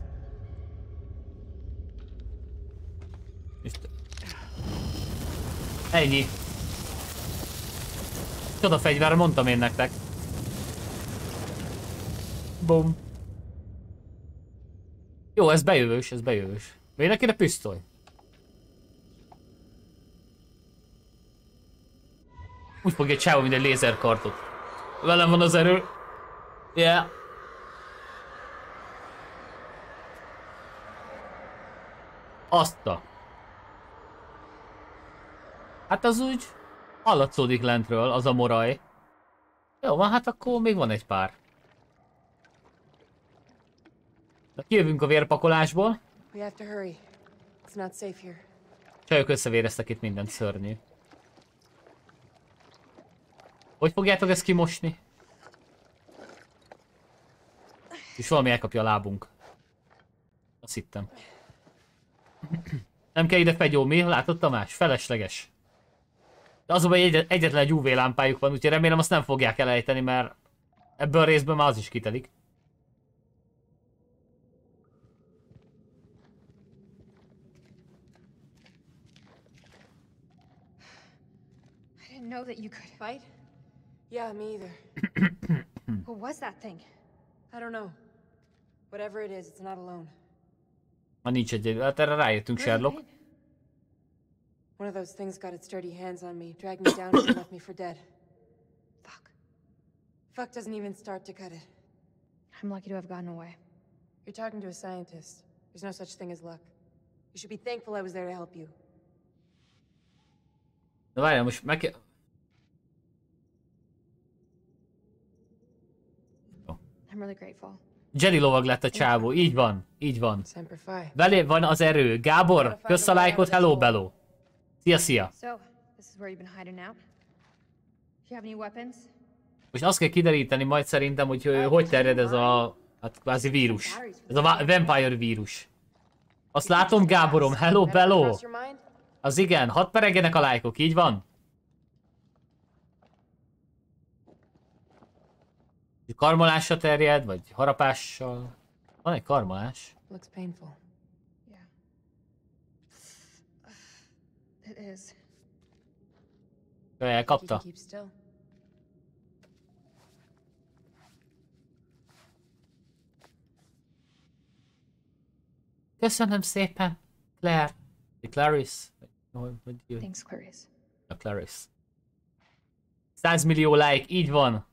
Ennyi. Csoda fegyver, mondtam én nektek. Bum. Jó, ez bejövős, ez bejövős. Miért neki pisztoly? Úgy fogja csávó, mint egy lézerkartot. Velem van az erő. Yeah. Azt a. Hát az úgy hallatszódik lentről, az a moraj. Jó van, hát akkor még van egy pár. De kijövünk a vérpakolásból. Csajok összevéreztek itt mindent szörnyű. Hogy fogjátok ezt kimosni? És valami elkapja a lábunk. Azt hittem. Nem kell ide fegyó, mi? Látod Tamás? Felesleges. De azonban egy, egyetlen egy UV lámpájuk van, úgyhogy remélem azt nem fogják elejteni, mert ebből a részből már az is kitelik. Know that you could. Fight? Yeah, me either. What was that thing? I don't know. Whatever it is, it's not alone. Ha nincs egy... Hát erre rájöttünk, Where's it Sherlock. been? One of those things got its dirty hands on me, dragged me down and left me for dead. Fuck. Fuck doesn't even start to cut it. I'm lucky to have gotten away. You're talking to a scientist. There's no such thing as luck. You should be thankful I was there to help you. Na várjál, most meg I'm really grateful. Jedi lovag lett a csávó, így van, így van. Velé van az erő. Gábor, kösz a lájkot, hello bello. Szia, szia. So, this is where you've been hiding out? Do you have any weapons? Most azt kell kideríteni majd szerintem, hogy hogy terjed ez a hát kvázi vírus. Ez a va- vampire vírus. Azt látom, Gáborom, hello bello. crossed your mind? Az igen, hadd peregjenek a lájkok, így van? Karmolásra terjed, vagy harapással? Van egy karmolás. Looks painful. Yeah. It is. Ő elkapta. Köszönöm szépen, Claire. Clarice? Thanks, Clarice. a Clarice. 100 millió like, így van.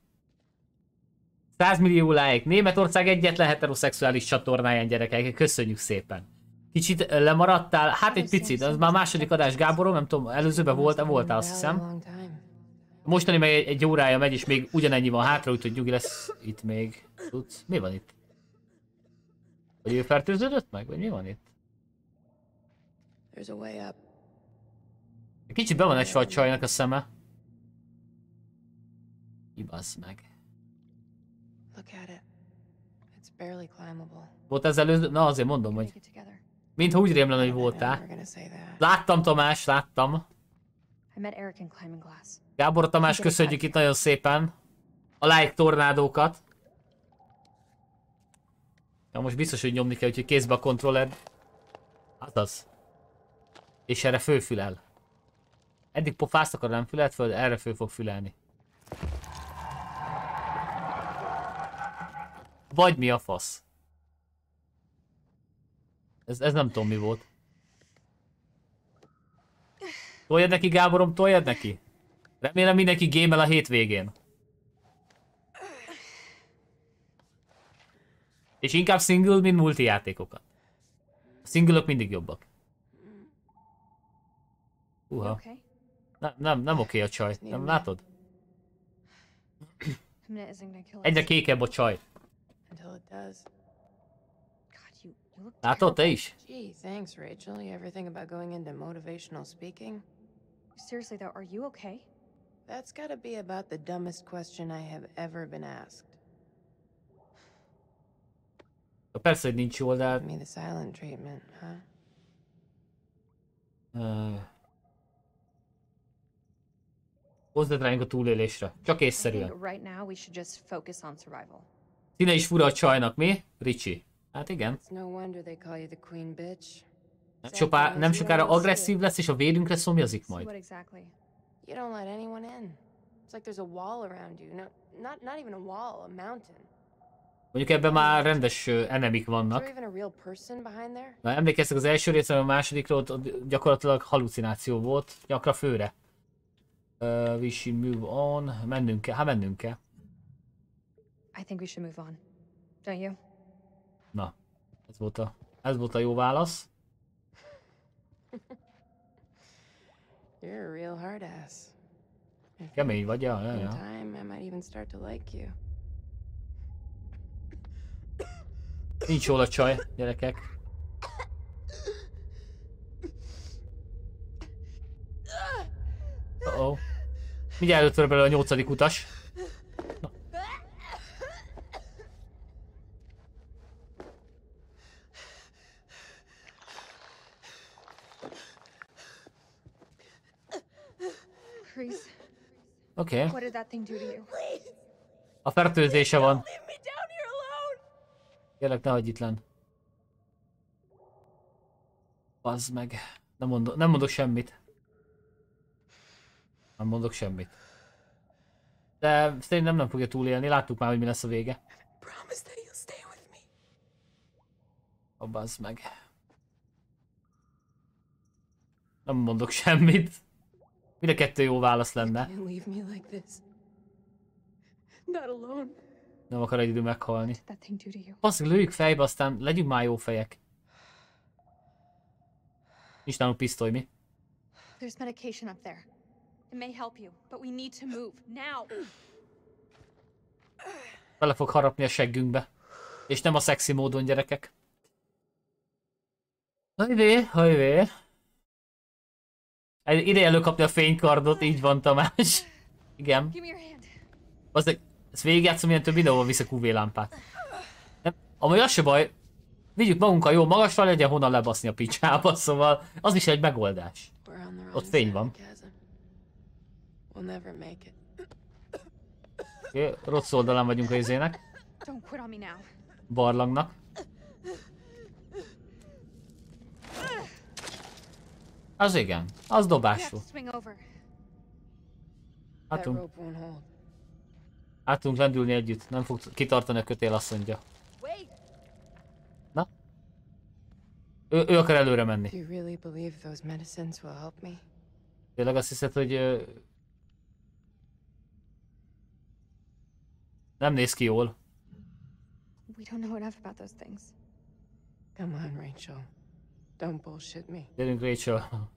100 millió like. Németország egyetlen heteroszexuális csatornáján gyerekek. Köszönjük szépen. Kicsit lemaradtál? Hát egy picit, az már második adás Gáborom, nem tudom, előzőben voltál the azt hiszem. Mostani meg egy, egy órája megy, és még ugyanennyi van hátra, úgyhogy nyugi lesz itt még. Tudsz? Mi van itt? Vagy ő fertőződött meg? Vagy mi van itt? Kicsit be van esve a csajnak a szeme. Ibasz meg. Look at it. It's barely climbable. Volt ez előző? Na azért mondom, hogy mintha úgy rémlen, hogy I'm never voltál. gonna say that. Láttam Tamás, láttam. I met Eric in Climbing Glass. Gábor Tamás, köszönjük itt nagyon szépen a like tornádókat. Ja, most biztos, hogy nyomni kell, úgyhogy kézbe a kontroller. Azaz. És erre főfülel. Eddig pofáztak, arra nem fülelt föl, erre fő fog fülelni. Vagy mi a fasz? Ez, ez nem tudom mi volt. Toljad neki, Gáborom, toljad neki. Remélem mindenki gémel a hétvégén. És inkább single, mint multi játékokat. A single mindig jobbak. Uha. okay? Nem, nem, nem oké a csaj. Nem látod? Egyre kékebb a csaj. Until it does. God, you, you look Látod te terrible. is? Gee, thanks, Rachel. You ever think about going into motivational speaking? Seriously though, are you okay? That's gotta be about the dumbest question I have ever been asked. Persze, hogy nincs jól, de. Give me the silent treatment, huh? Uh, Hozzad ránk a túlélésre. Csak I észszerűen. think right now we should just focus on survival. Színe is fura a csajnak, mi? Ricsi. Hát igen. Nem, sopá, nem sokára agresszív lesz, és a vérünkre szomjazik majd. You don't let anyone in. It's like there's a wall around you. No, not not even a wall, a mountain. Mondjuk ebben már rendes enemik vannak. Na, emlékeztek az első részre, a másodikról ott gyakorlatilag halucináció volt, nyakra főre. Uh, we should move on. Mennünk kell, hát mennünk kell. I think we should move on. Don't you? Na, ez volt a, ez volt a jó válasz. You're a real hard ass. Kemény vagy, ja, ja, in ja. time, I might even start to like you. Nincs jól a csaj, gyerekek. Uh oh. Mindjárt előtt belőle a nyolcadik utas. Chris, Oké. Okay. what did that thing do to you? A fertőzése van. Leave me down here alone! Kérlek, ne hagyj itt lenn. Bazd meg. Nem mondok, nem mondok semmit. Nem mondok semmit. De szerintem nem fogja túlélni, láttuk már, hogy mi lesz a vége. A bazd meg. Nem mondok semmit. Mind a kettő jó válasz lenne. Nem akar egyedül meghalni. Basszik, lőjük fejbe, aztán legyünk már jó fejek. Nincs nálunk pisztoly, mi? There's medication up there. It may help you, but we need to move now. Bele fog harapni a seggünkbe. És nem a szexi módon, gyerekek. Hajvé, hajvé. Ide előkapni a fénykardot, így van Tamás. Igen. Az, ezt végigjátszom, ilyen több videóval visz a QV lámpát. Nem, amúgy az se baj, vigyük magunkkal jó magasra, legyen honnan lebaszni a picsába, szóval az is egy megoldás. Ott fény van. Okay, rossz oldalán vagyunk a izének. Barlangnak. Az igen, az dobású. Hát tudunk. Hát tudunk lendülni együtt, nem fog kitartani a kötél, azt mondja. Na? Ő, ő akar előre menni. Tényleg azt hiszed, hogy... Nem néz ki jól. We don't know enough about those things. Come on, Rachel. Don't bullshit me. Gyerünk, Rachel.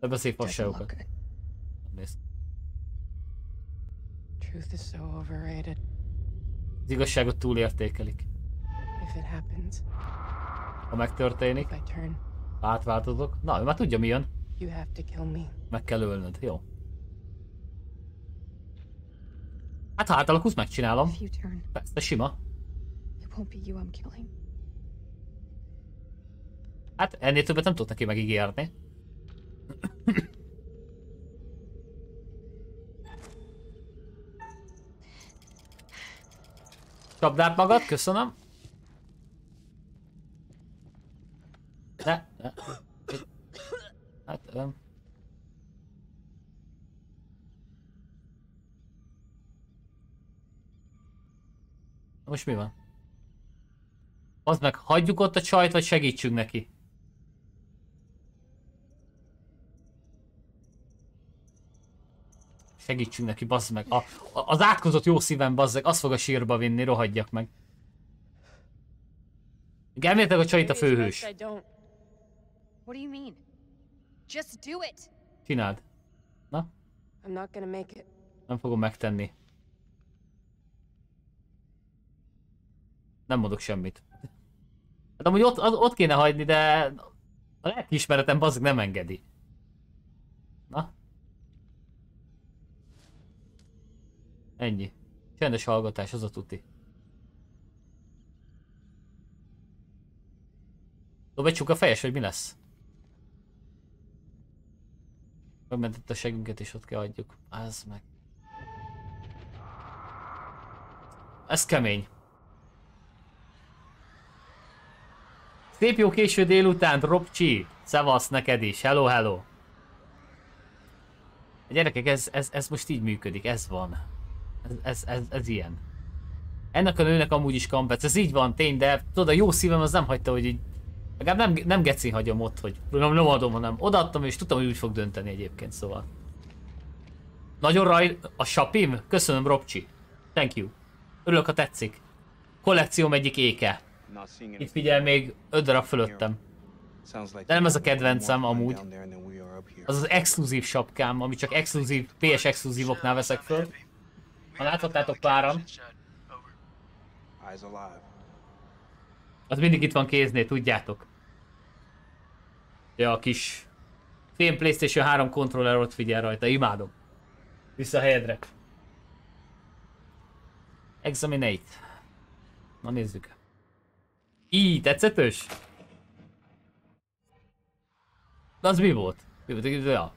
Ne beszélj fasságokat. Nézd. Truth is so overrated. Az igazságot túlértékelik. If it happens, ha megtörténik, átváltozok. Na, ő már tudja mi jön. You have to kill me. Meg kell ölnöd, jó. Hát ha átalakulsz, megcsinálom. Persze, sima. Hát ennél többet nem tudok neki megígérni. Csapd át magad, köszönöm. Ne, ne. Hát, nem. Most mi van? Az meg, hagyjuk ott a csajt, vagy segítsünk neki? Segítsünk neki, bazd meg. A, a, az átkozott jó szívem, bazd meg, azt fog a sírba vinni, rohadjak meg. Elméletek a csajt a főhős. Csináld. Na? Nem fogom megtenni. Nem mondok semmit. Hát amúgy ott, ott kéne hagyni, de a lelkiismeretem bazd nem engedi. Na? Ennyi. Csendes hallgatás, az a tuti. Dobjtsuk a fejes, hogy mi lesz? Megmentett a segünket és ott kell adjuk. Az meg. Ez kemény. Szép jó késő délután, Robcsi! Szevasz neked is, hello, hello! Gyerekek, ez, ez, ez most így működik, ez van. Ez, ez, ez, ez ilyen. Ennek a nőnek amúgy is kampec, ez így van tény, de tudod, a jó szívem az nem hagyta, hogy így... Legalább nem, nem geci hagyom ott, hogy nem, nem adom, hanem odaadtam, és tudtam, hogy úgy fog dönteni egyébként, szóval. Nagyon raj... A sapim? Köszönöm, Robcsi. Thank you. Örülök, ha tetszik. Kollekcióm egyik éke. Itt figyel még öt darab fölöttem. De nem ez a kedvencem amúgy. Az az exkluzív sapkám, ami csak exkluzív, PS exkluzívoknál veszek föl. Ha láthattátok páran. Az mindig itt van kéznél, tudjátok. Ja, a kis fém Playstation 3 kontroller ott figyel rajta, imádom. Vissza a helyedre. Examinate. Na nézzük. Így, tetszetős? De az mi volt? Mi volt? Ja.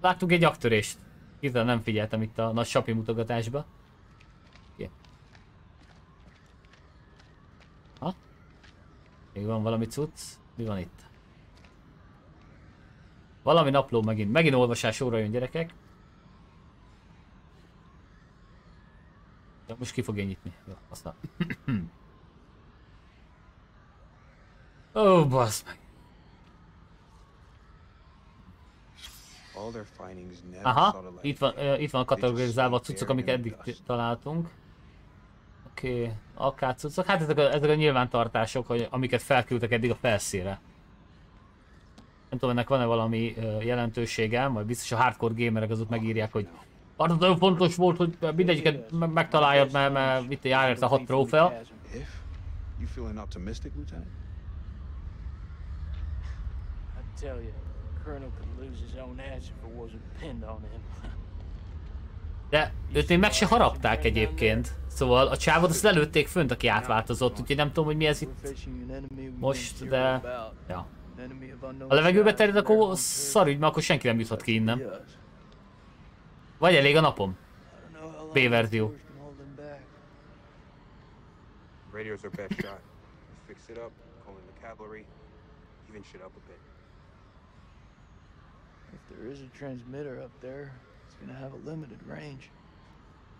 Láttuk egy aktörést. Hirtelen nem figyeltem itt a nagy sapi mutogatásba. Ha? Még van valami cucc? Mi van itt? Valami napló megint. Megint olvasás óra jön gyerekek. Ja, most ki fogja nyitni. Jó, aztán. Ó, oh, meg. Aha, itt van, uh, itt van kategorizálva a cuccok, amiket eddig találtunk. Oké, okay. akárcuccok. Hát ezek a, ezek a nyilvántartások, hogy, amiket felküldtek eddig a felszíre. Nem tudom, ennek van-e valami uh, jelentősége, majd biztos a hardcore gamerek azok megírják, hogy az nagyon fontos volt, hogy mindegyiket megtaláljad, mert, mert itt jár a hat trófea. You feeling optimistic, Lieutenant? I tell you, Colonel could lose his own ass if it wasn't pinned on him. De őt még meg se harapták egyébként. Szóval a csávot azt lelőtték fönt, aki átváltozott, úgyhogy nem tudom, hogy mi ez itt most, de... Ja. A levegőbe terjed, akkor szarügy, mert akkor senki nem juthat ki innen. Vagy elég a napom? B verzió. Radios are best shot. Fix it up, call in the cavalry, even shit up a bit. There is a transmitter up there, it's gonna have a limited range.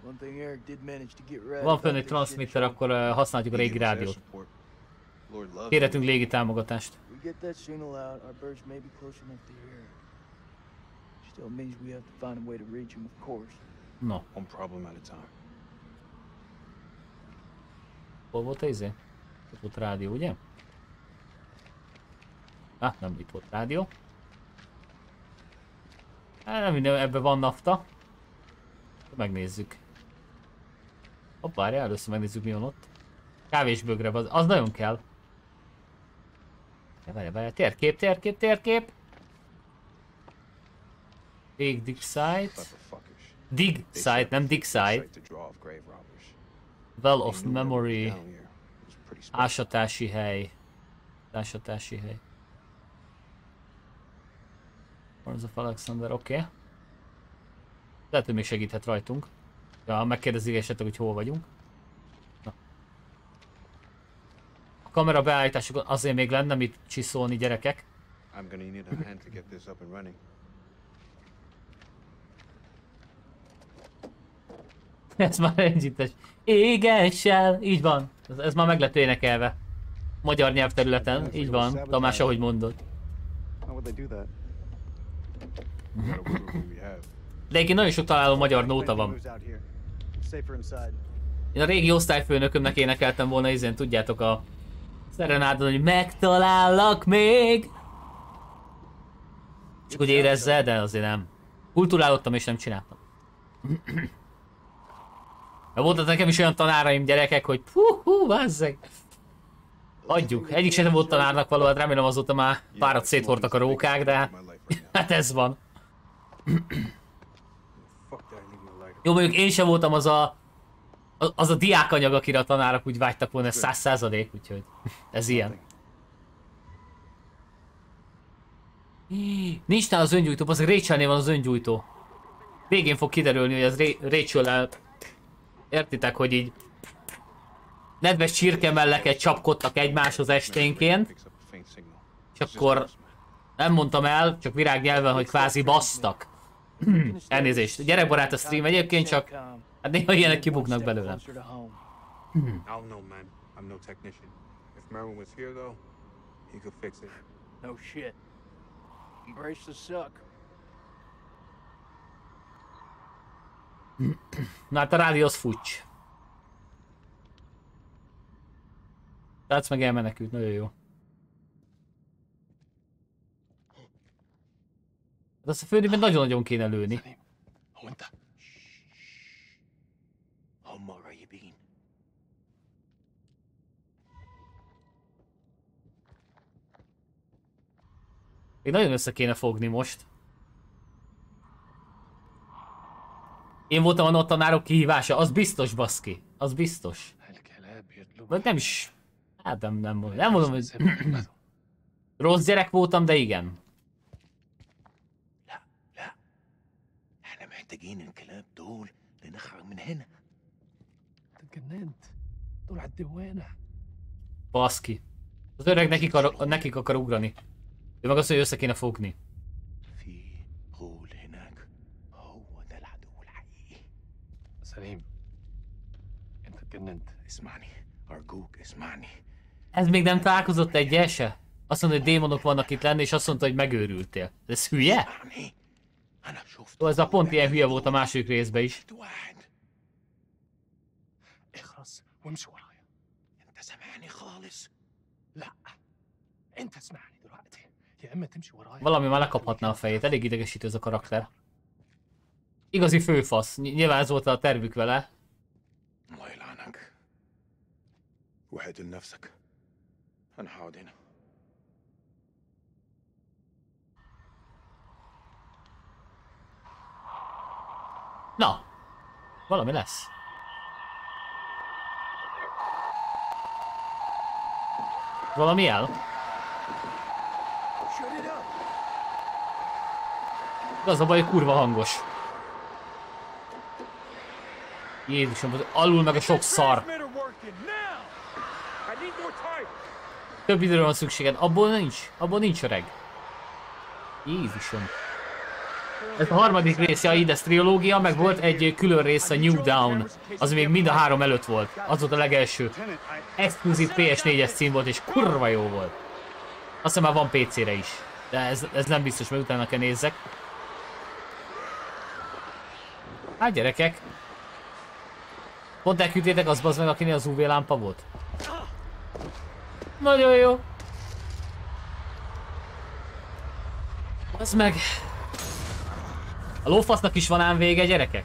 One thing Eric did manage to get right. Van fönn egy transmitter, akkor uh, használjuk a régi rádiót. Kérhetünk légi támogatást. We get that signal out, our birds may be close enough to hear. Still means we have to find a way to reach him, of course. No. One problem at a time. Hol volt a izé? Itt volt rádió, ugye? Ah, nem itt volt rádió. Hát nem minden, ebben van nafta. Megnézzük. Hopp, várjál, először megnézzük mi van ott. Kávésbögre, az, az nagyon kell. Várjál, várjál, térkép, térkép, térkép. Dig, dig site. Dig site, nem dig site. Well of memory. Ásatási hely. Ásatási hely. Arms of Alexander, oké. Okay. Lehet, hogy még segíthet rajtunk. Ja, megkérdezik esetleg, hogy hol vagyunk. Na. A kamera beállításokon azért még lenne mit csiszolni gyerekek. I'm gonna need a hand to get this up and running. Ez már együttes. Égessel, így van. Ez, ez már meg lett énekelve. Magyar nyelvterületen, így van. Tamás, ahogy mondod. De egyébként nagyon sok találó magyar nóta van. Én a régi osztályfőnökömnek énekeltem volna izén, tudjátok a szerenádon, hogy megtalállak még. Csak hogy érezze, de azért nem. Kulturálottam és nem csináltam. Mert voltak nekem is olyan tanáraim gyerekek, hogy hú, hú, vázzeg. Adjuk. Egyik sem volt tanárnak való, hát remélem azóta már párat széthordtak a rókák, de hát ez van. Jó, mondjuk én sem voltam az a az a diákanyag, akire a tanárok úgy vágytak volna, ez száz százalék, úgyhogy ez ilyen. Nincs nála az öngyújtó, az Rachelnél van az öngyújtó. Végén fog kiderülni, hogy ez rachel Értitek, hogy így nedves csirkemelleket csapkodtak egymáshoz esténként. És akkor nem mondtam el, csak virágnyelven, hogy kvázi basztak. Elnézést, gyerekbarát a stream egyébként, csak hát néha ilyenek kibuknak belőlem. No shit. Embrace the suck. Na hát a rádió az fucs. Tehát meg elmenekült, nagyon jó. Hát azt a főnőben nagyon-nagyon kéne lőni. Még nagyon össze kéne fogni most. Én voltam a tanárok kihívása, az biztos baszki. Az biztos. Vagy nem is... Hát nem, nem, nem mondom, hogy... Rossz gyerek voltam, de igen. محتاجين الكلاب دول لنخرج من هنا انت اتجننت دول على الديوانه بaszki. Az öreg nekik, ar- nekik akar ugrani. Ő meg azt, hogy össze kéne fogni. Ez még nem találkozott egy se? Azt mondta, hogy démonok vannak itt lenni, és azt mondta, hogy megőrültél. Ez hülye? Jó, ez a pont ilyen hülye volt a második részben is. اخرس وامشي ورايا انت سامعني خالص لا انت اسمعني دلوقتي يا اما تمشي ورايا Valami már lekaphatná a fejét, elég idegesítő ez a karakter. Igazi főfasz, Ny- nyilván ez volt a tervük vele. الله يلعنك وحد لنفسك انا هقعد هنا Na, valami lesz. Valami el? Az a baj, kurva hangos. Jézusom, alul meg a sok szar. Több időre van szükséged. Abból nincs. Abból nincs öreg. Jézusom. Ez a harmadik része a Ides trilógia, meg volt egy külön rész a New Down. Az még mind a három előtt volt. Az volt a legelső. Exkluzív PS4-es cím volt, és kurva jó volt. Azt hiszem már van PC-re is. De ez, ez nem biztos, mert utána kell nézzek. Hát gyerekek. Pont elküldtétek az bazd meg, akinél az UV lámpa volt? Nagyon jó. Az meg. A lófasznak is van ám vége, gyerekek?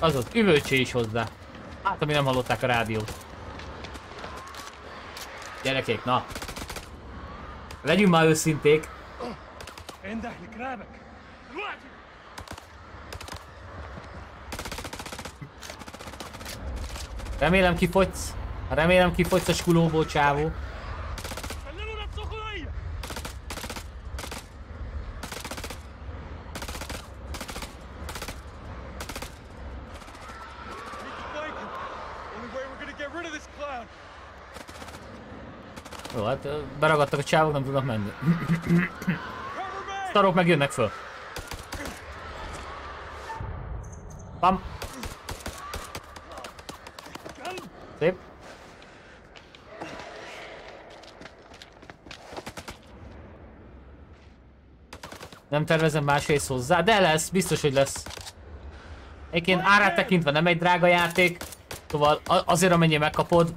Az ott üvölcsé is hozzá. Hát, ami nem hallották a rádiót. Gyerekek, na. Legyünk már őszinték. Remélem kifogysz. Remélem kifogysz a skulóból, csávó. Jó, hát beragadtak a csávok, nem tudnak menni. Starok meg jönnek föl. Bam! Szép. Nem tervezem más rész hozzá, de lesz, biztos, hogy lesz. Egyébként árát tekintve nem egy drága játék, szóval azért amennyi megkapod,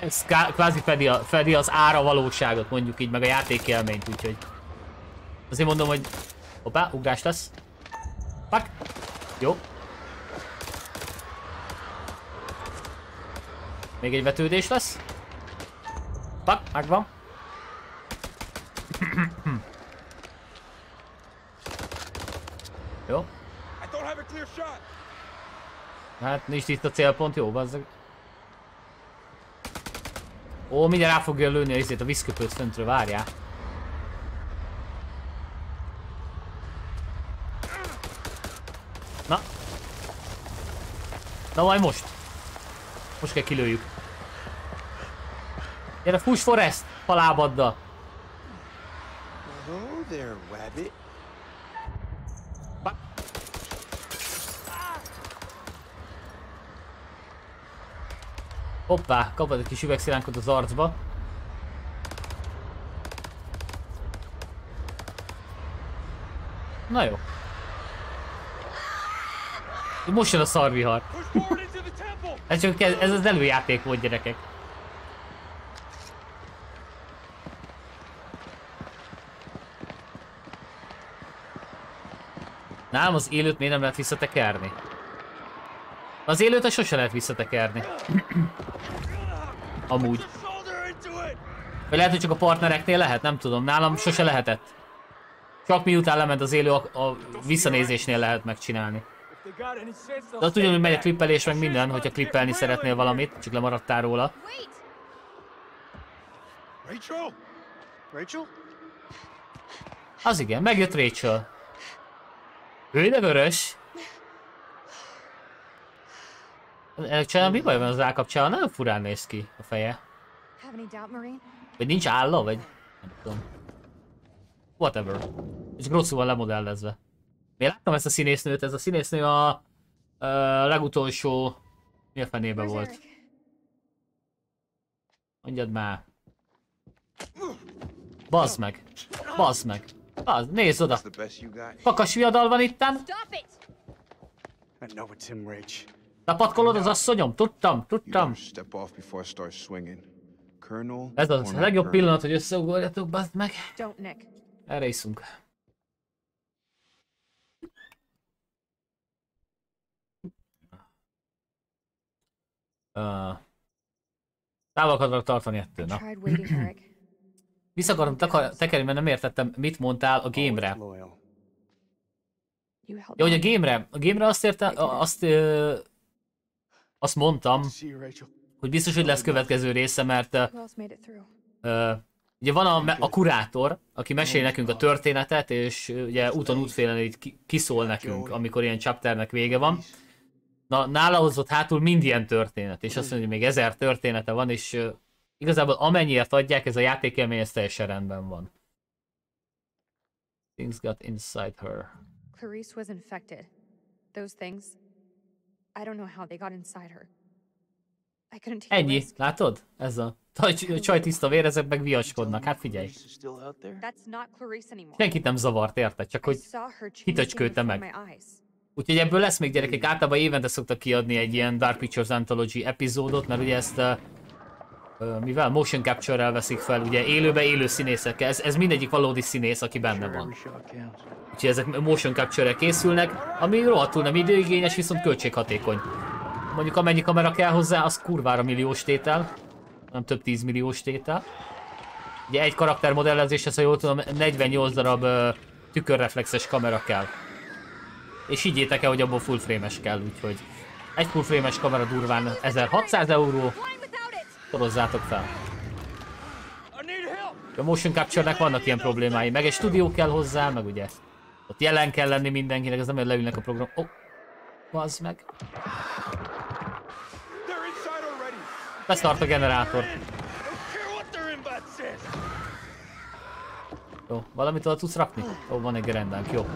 ez kvázi fedi, a, fedi az ára valóságot, mondjuk így, meg a játékélményt, úgyhogy... Azért mondom, hogy... Hoppá, ugrás lesz. Pak! Jó. Még egy vetődés lesz. Pak, megvan. Jó. I don't have a clear shot. Hát nincs itt a célpont, jó, bazzag. Ó, mindjárt rá fogja lőni a izét a vízköpőt föntről, várjál. Na. Na majd most. Most kell kilőjük. Gyere, fuss Forrest! Palábaddal. Hello there, Wabbit. Hoppá, kapod egy kis üvegszilánkot az arcba. Na jó. Most jön a szarvihar. Ez csak ez, ez az előjáték volt gyerekek. Nálam az élőt miért nem lehet visszatekerni? Az élőt sose lehet visszatekerni. Amúgy. Vagy lehet, hogy csak a partnereknél lehet, nem tudom. Nálam sose lehetett. Csak miután lement az élő, a, a visszanézésnél lehet megcsinálni. De azt ugyanúgy megy a klippelés meg minden, hogyha klippelni szeretnél valamit, csak lemaradtál róla. Rachel? Rachel? Az igen, megjött Rachel. Ő de vörös. Ennek csinálom, mi baj van az rákapcsával? Nagyon furán néz ki a feje. Vagy nincs álla, vagy? Nem tudom. Whatever. És rosszul van lemodellezve. Én láttam ezt a színésznőt, ez a színésznő a, a legutolsó... Mi a fenébe volt? Mondjad már. Bazd meg. Bazd meg. Bazd, nézd oda. Kakas viadal van itten. Napatkolod az asszonyom? Tudtam, tudtam. Ez az a legjobb pillanat, hogy összeugorjatok, bazd meg. Erre iszunk. Uh, távol akarok tartani ettől, na. Vissza akarom tekerni, mert nem értettem, mit mondtál a game-re. Jó, hogy a game-re, a game-re azt értem, azt, ö, azt mondtam, hogy biztos, hogy lesz következő része, mert ö, ugye van a, a kurátor, aki mesél nekünk a történetet, és ugye úton útfélen így kiszól nekünk, amikor ilyen chapternek vége van. Na, nála hozott hátul mind ilyen történet, és azt mondja, hogy még ezer története van, és igazából amennyiért adják, ez a játékélmény, ez teljesen rendben van. Things got inside her. Clarice was infected. Those things, I don't know how they got inside her. I couldn't Ennyi, látod? Ez a csaj tiszta vér, ezek meg viaskodnak. Hát figyelj. Senkit nem zavart, érted? Csak hogy hitöcskőlte meg. Úgyhogy ebből lesz még gyerekek, általában évente szoktak kiadni egy ilyen Dark Pictures Anthology epizódot, mert ugye ezt uh, mivel motion capture-rel veszik fel, ugye élőbe élő színészekkel, ez, ez mindegyik valódi színész, aki benne van. Úgyhogy ezek motion capture-rel készülnek, ami rohadtul nem időigényes, viszont költséghatékony. Mondjuk amennyi kamera kell hozzá, az kurvára milliós tétel, nem több 10 milliós tétel. Ugye egy karakter modellezéshez, ha jól tudom, 48 darab uh, tükörreflexes kamera kell. És higgyétek el, hogy abból full frame-es kell, úgyhogy egy full frame-es kamera durván 1600 euró, Szorozzátok fel. A motion capture-nek vannak ilyen problémái, meg egy stúdió kell hozzá, meg ugye ott jelen kell lenni mindenkinek, ez nem, hogy leülnek a program. Oh, bazd meg. Beszart a generátor. Jó, valamit oda tudsz rakni? Ó, van egy gerendánk, jó.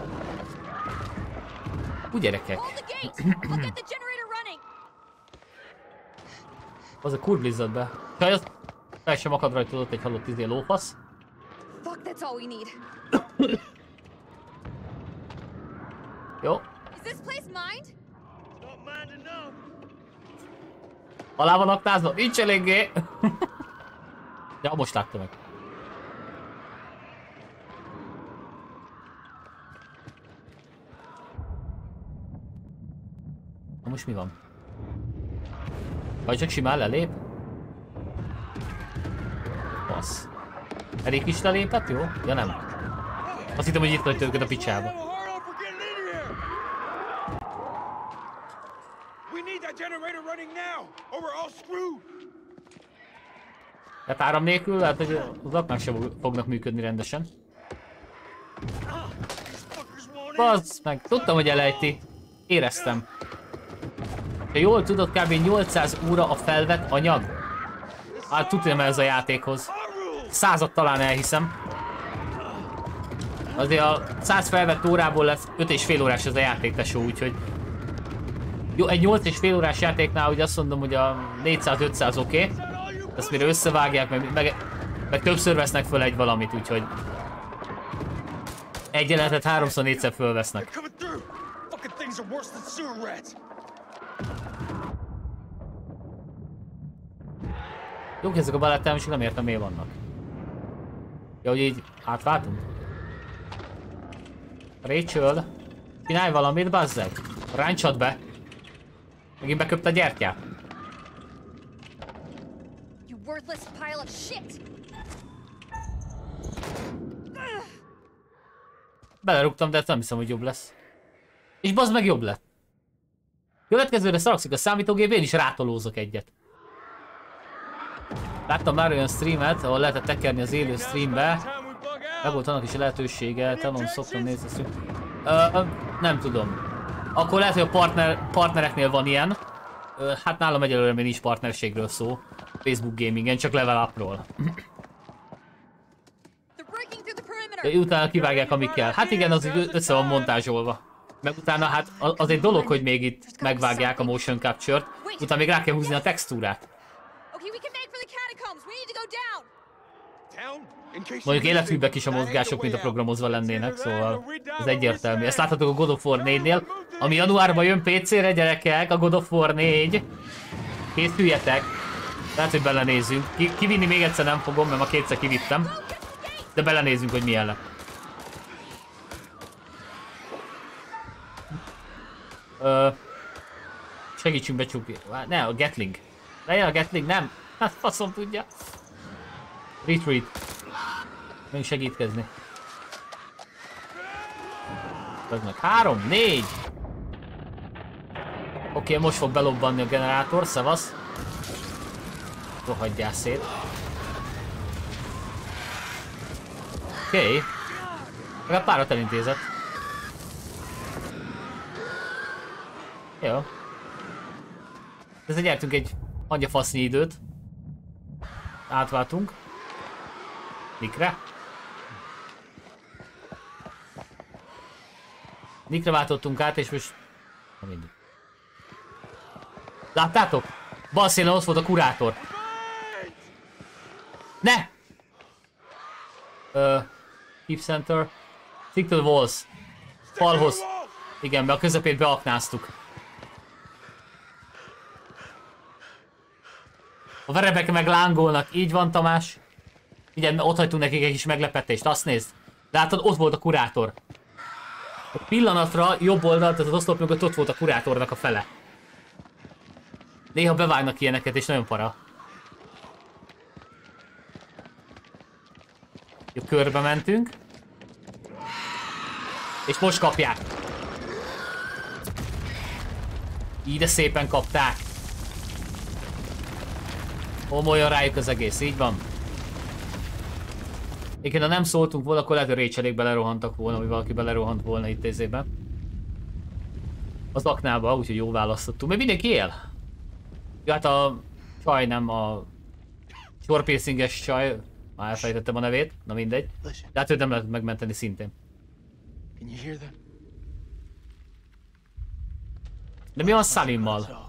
Úgy gyerekek. Az a kur be. Csaj, az fel sem akad rajta ott egy halott izé lófasz. Fuck, that's all we need. Jó. Is this place mined? Not mined enough. Alá van aktázva? Nincs eléggé. ja, most látta meg. Na most mi van? Vagy csak simán lelép? Passz. Elég is lelépett, jó? Ja nem. Azt hittem, hogy itt vagy őket a picsába. Tehát áram nélkül lehet, hogy az aknák sem fognak működni rendesen. Bazd meg, tudtam, hogy elejti. Éreztem. Ha jól tudod, kb. 800 óra a felvett anyag. Hát tudja ez a játékhoz. Százat talán elhiszem. Azért a 100 felvett órából lesz 5 és fél órás ez a játék, tesó, úgyhogy... Jó, egy 8 és fél órás játéknál, hogy azt mondom, hogy a 400-500 oké. Okay. Ezt mire összevágják, meg, meg, meg többször vesznek föl egy valamit, úgyhogy... Egy jelenetet háromszor négyszer fölvesznek. Jók ezek a balettem, és nem értem miért vannak. Ja, hogy így átváltunk? Rachel, csinálj valamit, bazzeg! Ráncsad be! Megint beköpte a gyertyát. You worthless pile of shit! Belerúgtam, de ezt nem hiszem, hogy jobb lesz. És bazd meg jobb lett. Következőre szaragszik a számítógép, én is rátolózok egyet. Láttam már olyan streamet, ahol lehetett tekerni az élő streambe. Meg volt annak is lehetősége, talán szoktam nézni a stream. Ö, nem tudom. Akkor lehet, hogy a partner, partnereknél van ilyen. Ö, hát nálam egyelőre még nincs partnerségről szó. Facebook gamingen, csak level upról. Utána kivágják, amik kell. Hát igen, az össze van montázsolva. Meg utána hát az egy dolog, hogy még itt megvágják a motion capture-t, utána még rá kell húzni a textúrát. Mondjuk életűbbek is a mozgások, mint a programozva lennének, szóval ez egyértelmű. Ezt láthatok a God of War 4-nél, ami januárban jön PC-re, gyerekek, a God of War 4. Készüljetek. Lehet, hogy belenézzünk. Ki kivinni még egyszer nem fogom, mert ma kétszer kivittem. De belenézzünk, hogy milyen lett. Ö, segítsünk becsukni. Ne, a Gatling. Lejjel a Gatling, nem. Hát faszom tudja. Retreat. Még segítkezni. Az meg három, négy. Oké, most fog belobbanni a generátor, szavasz. Rohadjál szét. Oké. Okay. Legalább párat elintézett. Jó. Ezzel nyertünk egy fasznyi időt. Átváltunk. Mikre? Mikre váltottunk át, és most... Na. Láttátok? Bal szélen ott volt a kurátor. Ne! Uh, keep center. Stick to the walls. Falhoz. Igen, be a közepét beaknáztuk. A verebek meg lángolnak. Így van, Tamás. Igen, ott hagytunk nekik egy kis meglepetést. Azt nézd. Látod, ott volt a kurátor. A pillanatra jobb oldalt, tehát az oszlop mögött ott volt a kurátornak a fele. Néha bevágnak ilyeneket, és nagyon para. Jó, körbe mentünk. És most kapják. Így szépen kapták. Homoljon rájuk az egész, így van. Igen, ha nem szóltunk volna, akkor lehet, hogy récselék belerohantak volna, vagy valaki belerohant volna itt ezében. Az aknába, úgyhogy jó választottunk. Mert mindenki él. Ja, hát a csaj nem a sorpiercinges csaj, már elfelejtettem a nevét, na mindegy. De hát őt nem lehet megmenteni szintén. De mi van Salimmal?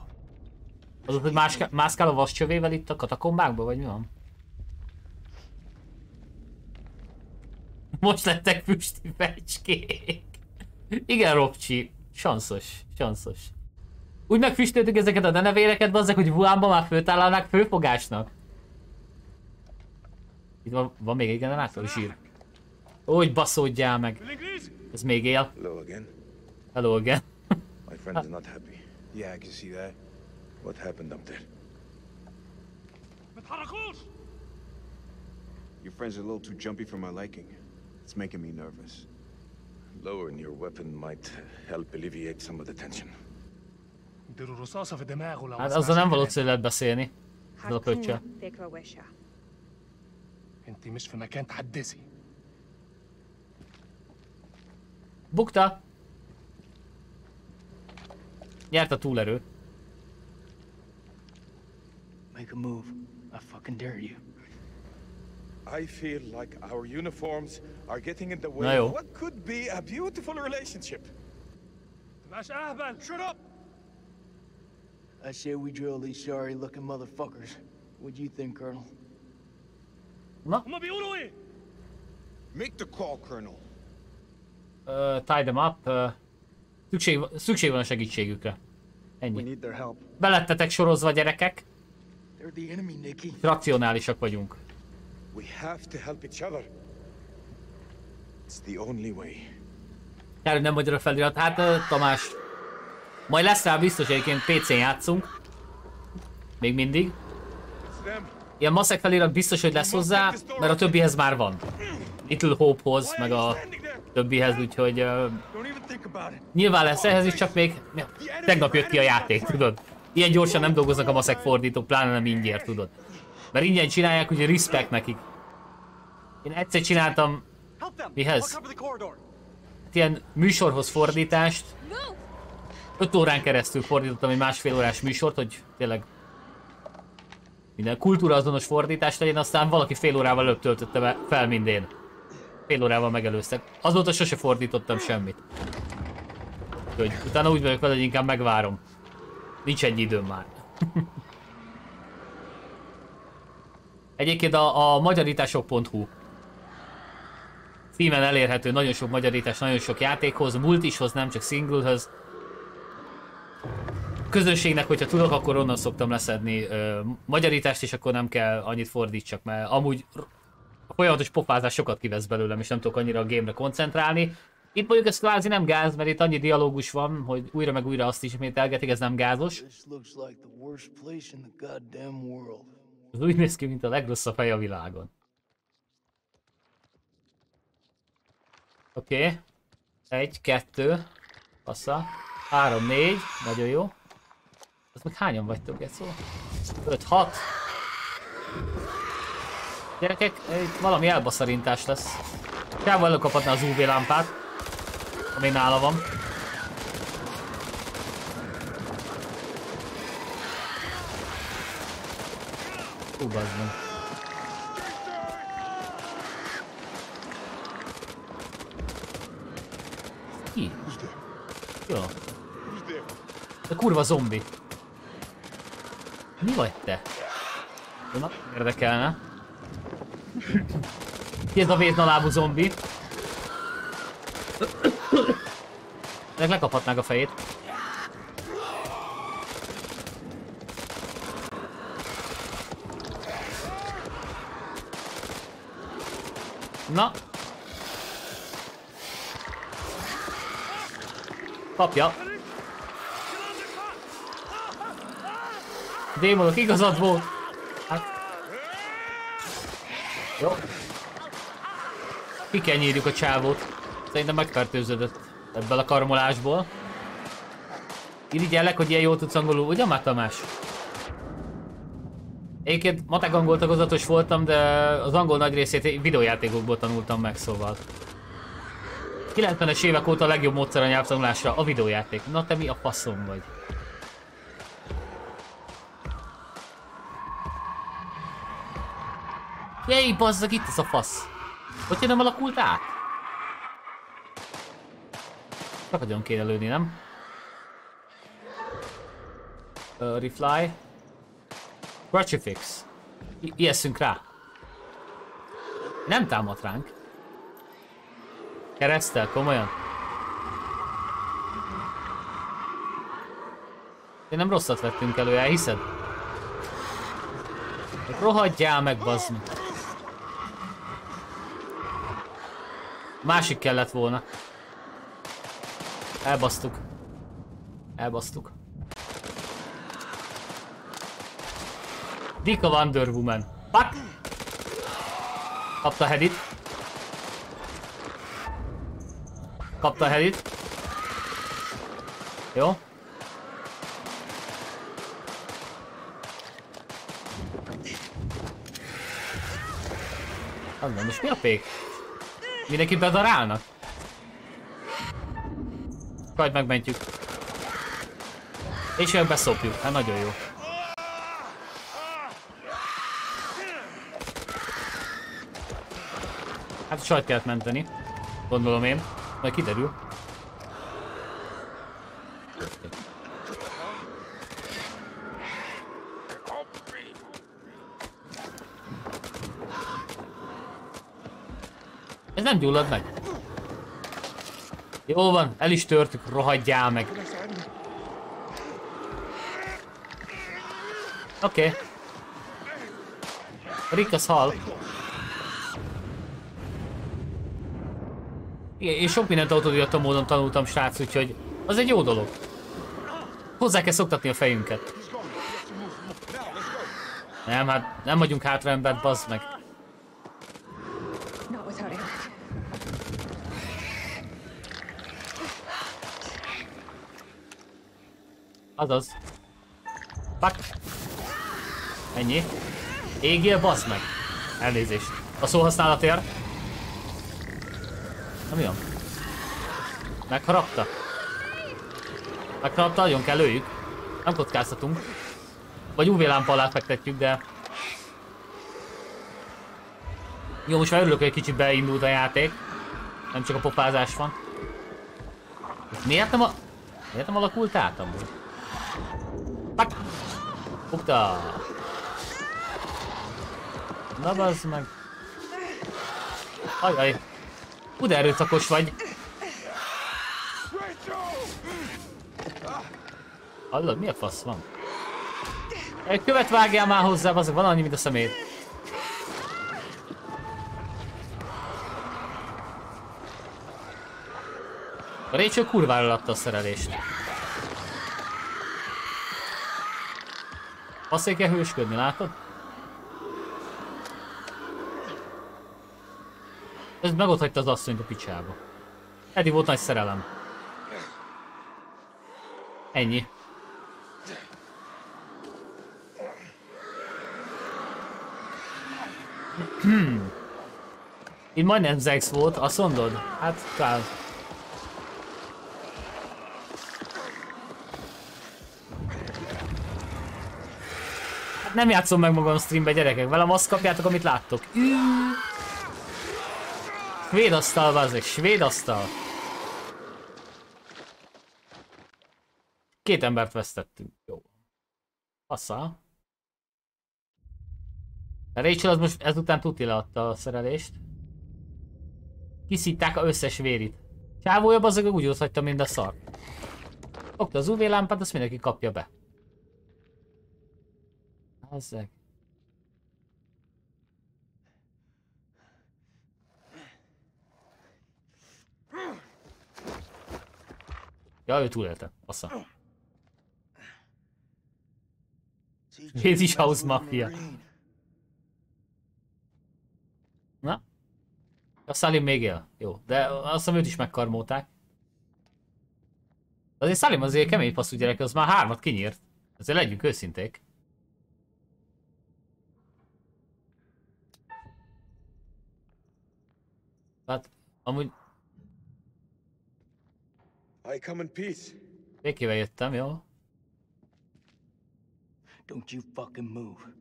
Az, hogy más, mászkál a vascsövével itt a katakombákba, vagy mi van? Most lettek füsti fecskék. Igen, Robcsi. Sanszos, sanszos. Úgy megfüstöltük ezeket a denevéreket, bazzak, hogy Wuhanba már főtállalnák főfogásnak. Itt van, van még egy generátor zsír. Úgy baszódjál meg. Ez még él. Hello again. Hello again. My friend is not happy. Yeah, I can see that. What happened up there? Your friend's are a little too jumpy for my liking. It's making me nervous. Lowering your weapon might help alleviate some of the tension. Hát azzal nem valószínű lehet beszélni. Ez a pöccse. Bukta! Nyert a túlerő. Make a move. I fucking dare you. I feel like our uniforms are getting in the way of what could be a beautiful relationship. Shut up! I say we drill these sorry-looking motherfuckers. What do you think, Colonel? Na? Make the call, Colonel. Uh, tie them up. Uh, szükség, szükség van a segítségükre. Ennyi. Belettetek sorozva, gyerekek. Racionálisak vagyunk. We have to help each other. It's the only way. Kár, hogy nem magyar a felirat. Hát, Tamás, majd lesz rá biztos, egyébként PC-n játszunk. Még mindig. Ilyen maszek felirat biztos, hogy lesz hozzá, mert a többihez már van. Little Hope-hoz, meg a többihez, úgyhogy... Uh, nyilván lesz ehhez is, csak még... Tegnap jött ki a játék, tudod? Ilyen gyorsan nem dolgoznak a maszek fordítók, pláne nem ingyen, tudod? Mert ingyen csinálják, úgyhogy respect nekik. Én egyszer csináltam... Mihez? Hát ilyen műsorhoz fordítást. 5 órán keresztül fordítottam egy másfél órás műsort, hogy tényleg minden kultúraazonos fordítás legyen, aztán valaki fél órával előbb töltötte fel, mint én. Fél órával megelőztek. Azóta sose fordítottam semmit. Úgyhogy utána úgy vagyok vele, hogy inkább megvárom. Nincs egy időm már. Egyébként a, a magyarítások.hu címen elérhető nagyon sok magyarítás, nagyon sok játékhoz, multishoz, nem csak singlehöz. Közönségnek, hogyha tudok, akkor onnan szoktam leszedni ö, magyarítást, és akkor nem kell annyit fordítsak, mert amúgy a folyamatos pofázás sokat kivesz belőlem, és nem tudok annyira a gamere koncentrálni. Itt mondjuk ez kvázi nem gáz, mert itt annyi dialógus van, hogy újra meg újra azt ismételgetik, ez nem gázos. Ez úgy néz ki, mint a legrosszabb hely a világon. Oké. Okay. Egy, kettő. Passza. Három, négy. Nagyon jó. Az meg hányan vagytok, szó? Öt, hat. Gyerekek, itt valami elbaszarintás lesz. Kával előkaphatná az UV lámpát. Ami nála van. Hú, bazd meg. Ki? Jó. De kurva zombi. Mi vagy te? Na, érdekelne. Ki ez a véznalábú zombi? Ezek lekaphatnák a fejét. Na, Kapja. Démonok, igazad volt. Hát. Jó. Ki kell a csávót. Szerintem megfertőződött ebből a karmolásból. Irigyellek, hogy ilyen jól tudsz angolul, ugye már Tamás? Egyébként matek angol tagozatos voltam, de az angol nagy részét videójátékokból tanultam meg, szóval. 90-es évek óta a legjobb módszer a nyelvtanulásra a videójáték. Na te mi a faszom vagy? Jéj, bazzag, itt az a fasz. Hogy nem alakult át? Csak nagyon kéne lőni, nem? Uh, refly. Crucifix. I rá. Nem támad ránk. Keresztel, komolyan? Én nem rosszat vettünk elő, elhiszed? Rohadjál meg, bazd. Másik kellett volna. Elbasztuk. Elbasztuk. Dika Wonder Woman. Pak! Kapta Hedit. Kapta a helit. Jó. Nem, most mi a pék? Mindenki bedarálnak? Majd megmentjük. És jön beszopjuk, hát nagyon jó. Hát sajt kellett menteni. Gondolom én. Majd kiderül. Ez nem gyullad meg. Jó van, el is törtük, rohadjál meg. Oké. Okay. Rick az hal. Igen, én sok mindent autodidakta módon tanultam, srác, úgyhogy az egy jó dolog. Hozzá kell szoktatni a fejünket. Nem, hát nem vagyunk hátraembert, bazd meg. Azaz. Pak. Ennyi. Égjél, bazd meg. Elnézést. A szóhasználatért. Na mi van? Megharapta? Megharapta, nagyon kell lőjük. Nem kockáztatunk. Vagy UV lámpa alá fektetjük, de Jó, most már örülök, hogy egy kicsit beindult a játék. Nem csak a popázás van. Miért nem a... Miért nem alakult át amúgy? Pak! Bukta! Na bazd meg! Ajaj! Hú, de erőszakos vagy! Hallod, mi a fasz van? Egy követ vágjál már hozzá, azok van annyi, mint a szemét. A Rachel kurvára lapta a szerelést. Azt kell hősködni, látod? Ez meg ott hagyta az asszonyt a picsába. Eddig volt nagy szerelem. Ennyi. Itt majdnem Zex volt, azt mondod? Hát kár. Nem játszom meg magam streambe gyerekek, velem azt kapjátok amit láttok. Svéd asztal, bazdek, svéd asztal. Két embert vesztettünk. Jó. Assza. Rachel az most ezután tuti leadta a szerelést. Kiszítták a összes vérit. Csávója azok úgy ott hagyta mind a szar. Fogta az UV lámpát, azt mindenki kapja be. Azzeg. Ja, ő túlélte. Assza. Jézus House Mafia. Na? A Salim még él. Jó, de azt hiszem őt is megkarmolták. Azért Salim azért kemény passzú gyerek, az már hármat kinyírt. Azért legyünk őszinték. Hát, amúgy... I come in peace. Békével jöttem, jó? Don't you fucking move.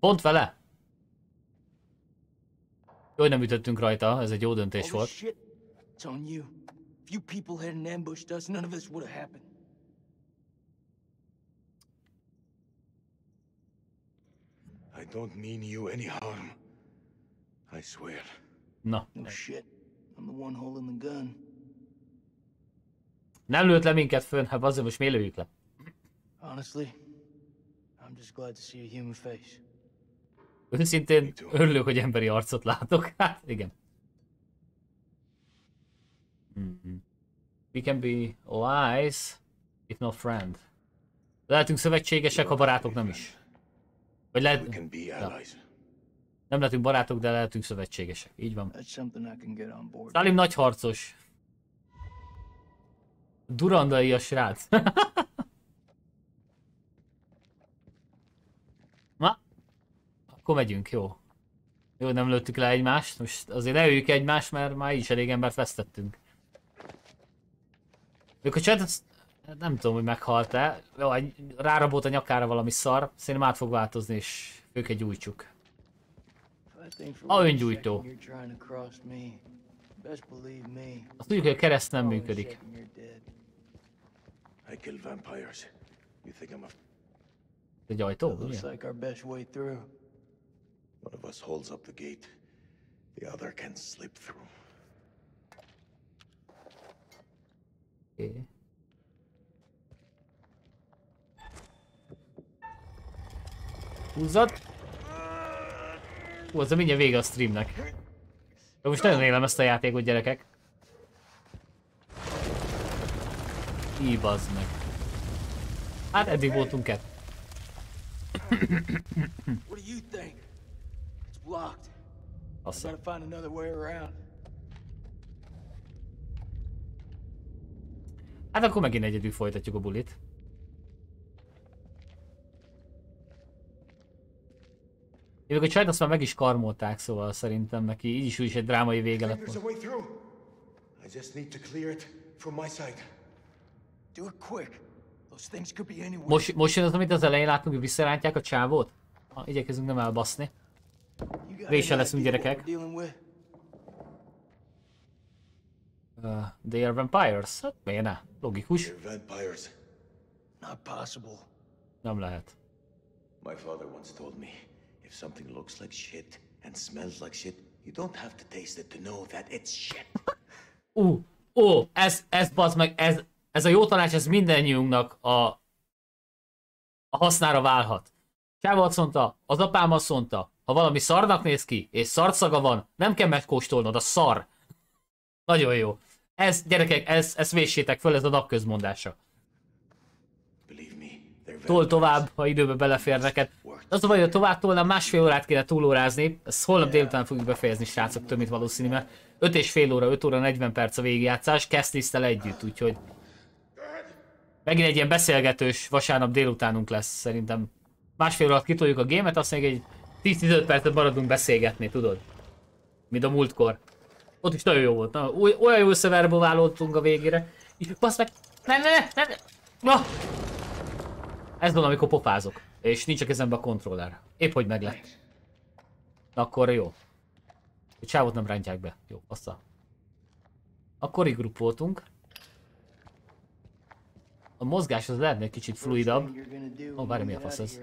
Pont vele? Jó, hogy nem ütöttünk rajta, ez egy jó döntés All volt. this shit, it's on you. If you people hadn't ambushed us, none of this would have happened. I don't mean you any harm. I swear. Na, nem lőtt le minket fönn, hát azért most miért lőjük le? Honestly, I'm just glad to see a human face. Őszintén örülök, hogy emberi arcot látok. Hát igen. Mhm. We can be allies, if not friend. Lehetünk szövetségesek, ha barátok nem is. Vagy lehet... We can be Ja. Nem lehetünk barátok, de lehetünk szövetségesek. Így van. Salim nagy harcos. Durandai a srác. Na, akkor megyünk, jó. Jó, nem lőttük le egymást, most azért lőjük egymást, mert már így is elég embert vesztettünk. Ők a chat, nem tudom, hogy meghalt-e. Jó, egy- Rárabott a nyakára valami szar, szerintem át fog változni, és őket gyújtsuk. If me. Azt tudjuk, hogy a kereszt nem működik. a... Egy ajtó? Through. One of us holds up the gate. The other can slip through. Oké. Húzzad! Hú, a mindjárt vége a streamnek. De most nagyon élem ezt a játékot, gyerekek. Így bazd meg. Hát eddig voltunk kettő. What do you think? It's blocked. I gotta find another way around. Hát akkor megint egyedül folytatjuk a bulit. Évek a csajt azt már meg is karmolták, szóval szerintem neki így is úgy is egy drámai vége lett through. I just need to clear it from my side. Do it quick. Those things could be anywhere. Most, most jön az, amit az elején láttunk, hogy visszarántják a csávót? Ha, igyekezünk nem elbaszni. Rése leszünk gyerekek. Uh, they are vampires? Hát miért ne? Logikus. Not possible. Nem lehet. My father once told me, if something looks like shit and smells like shit, you don't have to taste it to know that it's shit. Ú, ó, ez, ez bazd meg, ez, ez a jó tanács, ez mindennyiunknak a, a hasznára válhat. Csáva azt mondta, az apám azt mondta, ha valami szarnak néz ki, és szarszaga van, nem kell megkóstolnod, a szar. Nagyon jó. Ez, gyerekek, ez, ezt véssétek föl, ez a napközmondása. Tol tovább, ha időbe belefér neked. Az a baj, hogy tovább tolnám, másfél órát kéne túlórázni. Ezt holnap délután fogjuk befejezni, srácok, több mint valószínű, mert 5 és fél óra, 5 óra 40 perc a végigjátszás, Keszlisztel együtt, úgyhogy... Megint egy ilyen beszélgetős vasárnap délutánunk lesz, szerintem. Másfél órát kitoljuk a gémet, azt még egy 10-15 percet maradunk beszélgetni, tudod? Mint a múltkor. Ott is nagyon jó volt. Na, olyan jó összeverbe válódtunk a végére. Basz meg... Ne, ne, ne, ne, ne. Ez van, amikor pofázok. És nincs a kezembe a kontroller. Épp hogy meg lett. Na akkor jó. A csávot nem rántják be. Jó, assza. Akkor igrup voltunk. A mozgás az lehetne egy kicsit fluidabb. Ó, oh, várj, mi a fasz ez?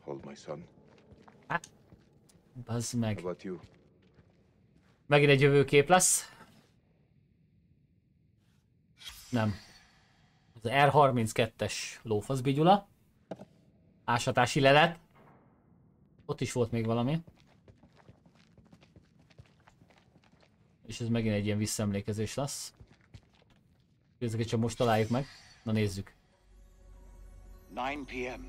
Hold my son. Hát. Bazd meg. Megint egy jövőkép lesz. Nem. Az R32-es lófaszbigyula. Ásatási lelet. Ott is volt még valami. És ez megint egy ilyen visszaemlékezés lesz. Ezeket csak most találjuk meg. Na nézzük. 9 p.m.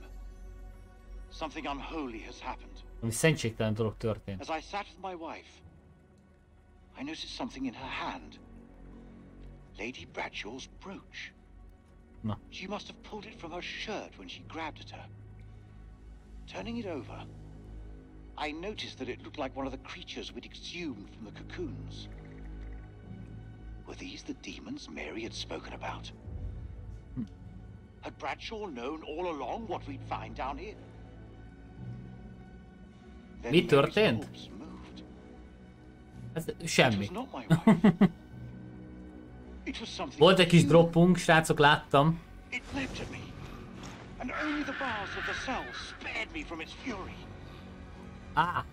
Something unholy has happened. Ami szentségtelen dolog történt. As I sat with my wife, I noticed something in her hand. Lady Bradshaw's brooch. No. She must have pulled it from her shirt when she grabbed at her. Turning it over, I noticed that it looked like one of the creatures we'd exhumed from the cocoons. Were these the demons Mary had spoken about? Hmm. Had Bradshaw known all along what we'd find down here? Mi történt? Ez semmi. Volt egy kis droppunk, srácok, láttam. Á,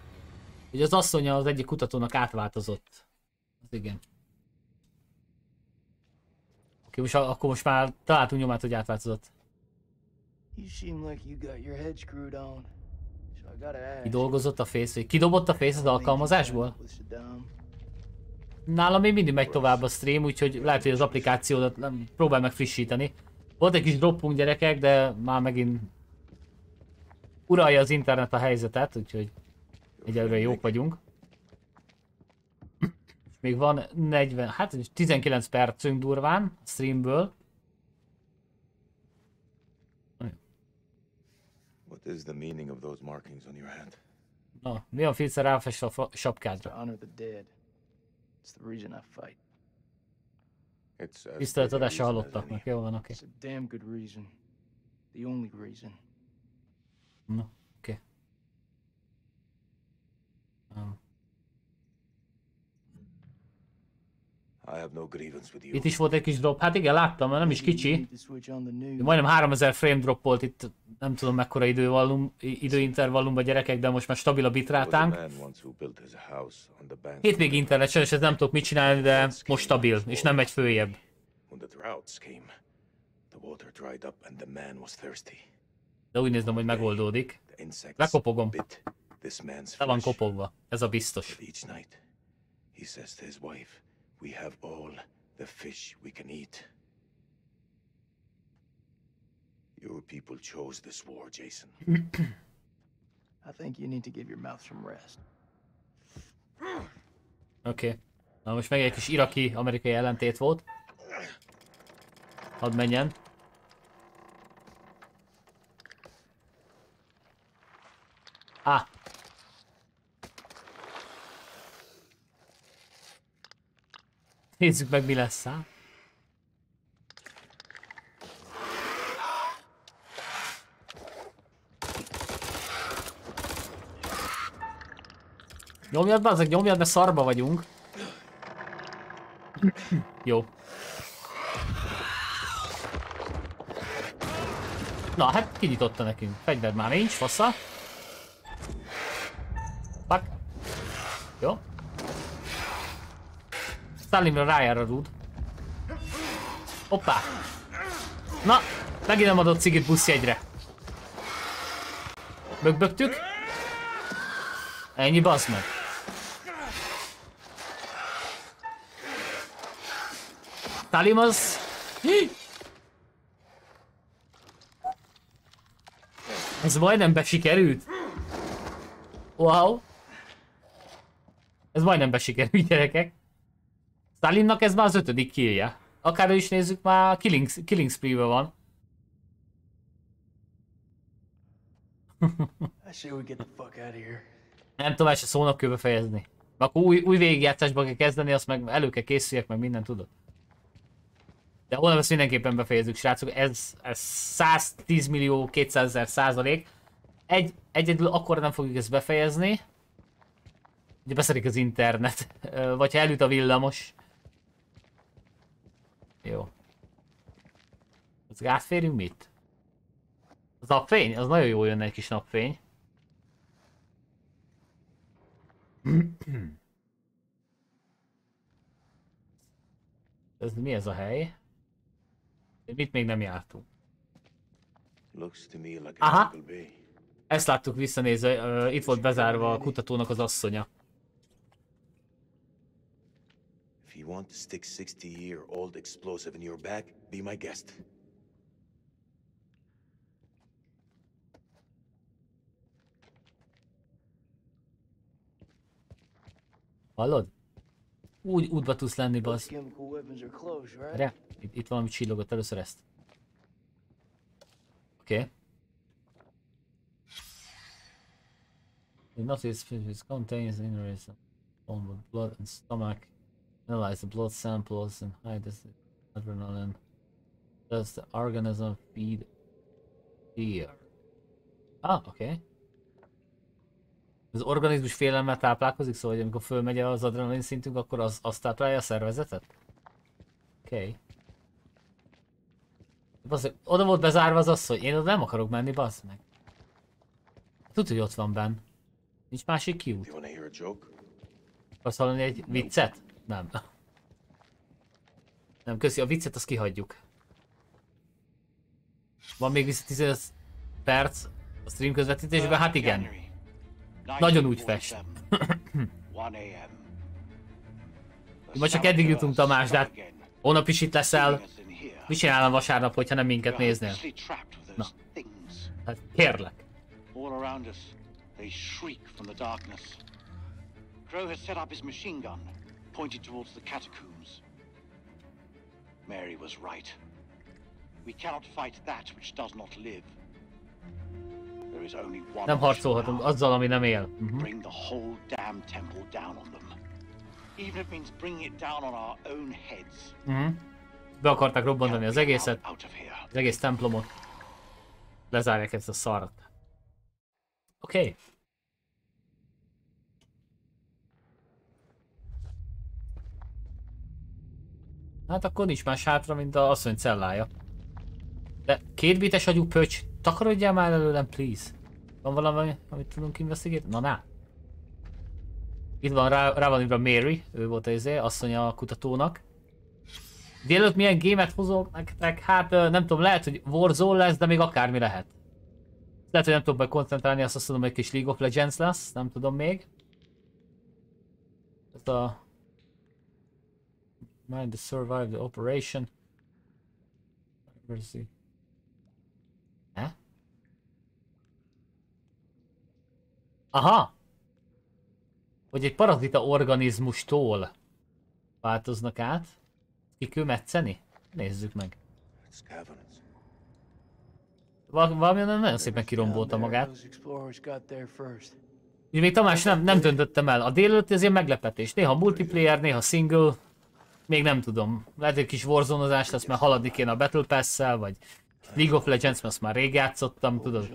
hogy az asszonya az egyik kutatónak átváltozott. Az igen. Oké, most, akkor most már találtunk nyomát, hogy átváltozott. Ki dolgozott a Face? Ki dobott a Face az alkalmazásból? Nálam még mindig megy tovább a stream, úgyhogy lehet, hogy az applikációdat nem, próbál meg frissíteni. Volt egy kis droppunk gyerekek, de már megint uralja az internet a helyzetet, úgyhogy egyelőre jók vagyunk. Még van 40, hát 19 percünk durván a streamből. What is the meaning of those markings on your hand? Na, mi a filce ráfest a sapkádra? Honor the dead. It's the reason I fight. It's Tiszteletedesze halottaknak, jó van, oké. Okay. It's a damn good reason. The only reason. Na, oké. Okay. Um. Itt is volt egy kis drop. Hát igen, láttam, mert nem is kicsi. Majdnem 3000 frame drop volt itt, nem tudom mekkora idővallum, időintervallumba gyerekek, de most már stabil a bitrátánk. Hétvégi internet és ez nem tudok mit csinálni, de most stabil, és nem megy följebb. De úgy nézem, hogy megoldódik. Lekopogom. Le van kopogva, ez a biztos. He says to his wife, We have all the fish we can eat. Your people chose this war, Jason. I think you need to give your mouth some rest. Oké. Okay. Na most meg egy kis iraki-amerikai ellentét volt. Hadd menjen. Ah, Nézzük meg mi lesz, hát. Nyomjad be, azok nyomjad, mert szarba vagyunk. Jó. Na, hát kinyitotta nekünk. Fegyver már nincs, fassa. Fuck. Jó. Stalinra rájár a rúd. Hoppá. Na, megint nem adott cigit buszjegyre. Bögbögtük. Ennyi bazd meg. Talim az... Ez majdnem besikerült. Wow. Ez majdnem besikerült gyerekek. Stalinnak ez már az ötödik killje. Akár is nézzük, már killing, killing spree van. Nem tudom ezt a szónak körbe fejezni. Akkor új, új végigjátszásba kell kezdeni, azt meg elő kell készüljek, meg minden tudod. De holnap ezt mindenképpen befejezzük, srácok. Ez, ez 110 millió 200 ezer százalék. Egy, egyedül akkor nem fogjuk ezt befejezni. Ugye beszedik az internet. Vagy ha elüt a villamos. Jó. Az átférünk mit? Az napfény? Az nagyon jó jönne egy kis napfény. ez mi ez a hely? Mit még nem jártunk? Aha! Ezt láttuk visszanézve, uh, itt volt bezárva a kutatónak az asszonya. You want to stick 60 year old explosive in your back, be my guest. Hallod? Úgy útba tudsz lenni, basz. Re, itt, itt valami csillogott először ezt. Oké. Okay. The notice contains injuries on the blood and stomach. Analyze the blood samples and hide the adrenaline. Does the organism feed fear? Ah, oké. Okay. Az organizmus félelemmel táplálkozik, szóval hogy amikor fölmegy az adrenalin szintünk, akkor az, azt táplálja a szervezetet? Oké. Okay. oda volt bezárva az asszony, én oda nem akarok menni, bassz meg. Tudod, hogy ott van benn. Nincs másik kiút. Akarsz hallani egy viccet? Nem. Nem, köszi, a viccet azt kihagyjuk. Van még vissza 15 perc a stream közvetítésben? Hát igen. Nagyon úgy fest. Ma csak eddig jutunk Tamás, de hát is itt leszel. Mit csinálom vasárnap, hogyha nem minket néznél? Na. Hát kérlek. Crow has set up his machine gun, pointed towards the catacombs. Mary was right. We cannot fight that which does not live. Nem harcolhatunk azzal, ami nem él. Uh -huh. Bring the whole damn temple down on them. Even if it means bringing it down on our own heads. Uh -huh. Be akarták robbantani az egészet, az egész templomot. Lezárják ezt a szart. Oké. Okay. Hát akkor nincs más hátra, mint a asszony cellája. De két bites agyú pöcs, takarodjál már előlem, please. Van valami, amit tudunk investigálni? Na, na. Itt van, rá, rá van írva Mary, ő volt az asszonya a kutatónak. Délőtt milyen gémet hozok nektek? Hát nem tudom, lehet, hogy Warzone lesz, de még akármi lehet. Lehet, hogy nem tudom koncentrálni, azt azt mondom, hogy egy kis League of Legends lesz, nem tudom még. Ez a... Mind to survive the operation. Where's the... Eh? Aha! Hogy egy parazita organizmustól változnak át. Ki kell metszeni? Nézzük meg. Val valami nagyon szépen kirombolta magát. Így még Tamás nem, nem döntöttem el. A délőtt ez ilyen meglepetés. Néha multiplayer, néha single. Még nem tudom. Lehet egy kis warzone lesz, mert haladni kéne a Battle Pass-szel, vagy League of Legends, mert azt már rég játszottam, tudod.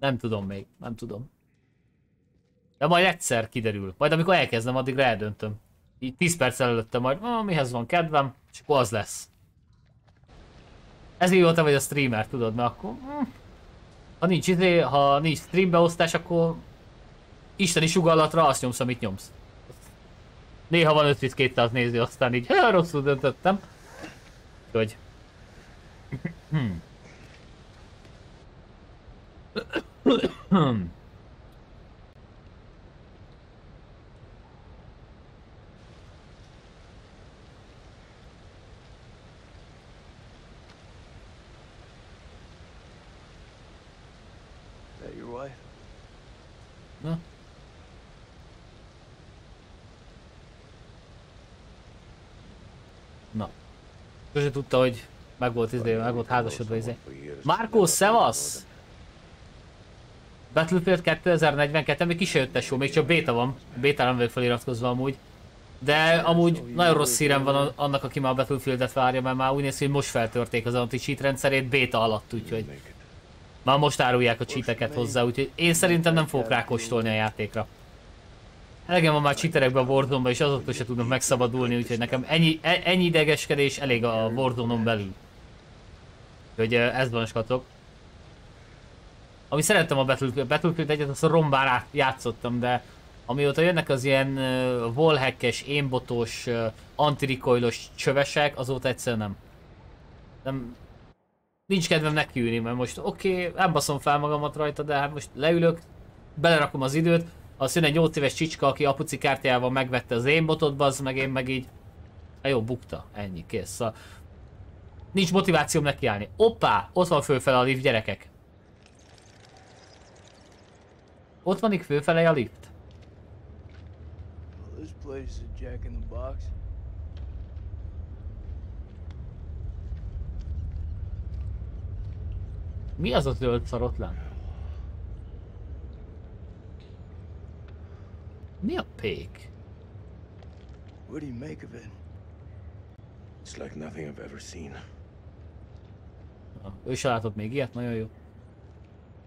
Nem tudom még, nem tudom. De majd egyszer kiderül. Majd amikor elkezdem, addigra eldöntöm. Így 10 perc előtte majd, ah, mihez van kedvem, és akkor az lesz. Ez így voltam, hogy a streamer, tudod, mert akkor... Hm, ha nincs izé, ha nincs streambeosztás, akkor... Isteni sugallatra azt nyomsz, amit nyomsz. Néha van 5200 néző, aztán így, hát rosszul döntöttem. Hogy... Hmm. Sose tudta, hogy meg volt izé, meg volt házasodva izé. Márkó, szevasz! Battlefield 2042, még kise jött tesó, még csak béta van. Béta nem vagyok feliratkozva amúgy. De amúgy nagyon rossz szírem van annak, aki már a Battlefieldet várja, mert már úgy néz ki, hogy most feltörték az anti-cheat rendszerét béta alatt, úgyhogy... Már most árulják a cheateket hozzá, úgyhogy én szerintem nem fogok rákóstolni a játékra. Elegem van már cheaterekbe a warzone és azoktól se tudnak megszabadulni, úgyhogy nekem ennyi, e, ennyi idegeskedés elég a warzone belül. Úgyhogy ez van skatok. Ami szerettem a Battlefield, Battlefield egyet, azt a rombán játszottam, de amióta jönnek az ilyen uh, wallhackes, énbotos, uh, antirikoilos csövesek, azóta egyszerűen nem. Nem, nincs kedvem nekiülni, mert most oké, okay, baszom fel magamat rajta, de hát most leülök, belerakom az időt, az jön egy 8 éves csicska, aki apuci kártyával megvette az én botot, az meg én meg így... Hát jó, bukta. Ennyi, kész. Szóval... Nincs motivációm nekiállni. Oppá! Ott van fölfele a lift, gyerekek. Ott van itt fölfele a lift. This place is a jack in the box. Mi az a zöld szarotlan? Mi a pék? What do you make of it? It's like nothing I've ever seen. Ő se látott még ilyet, nagyon jó.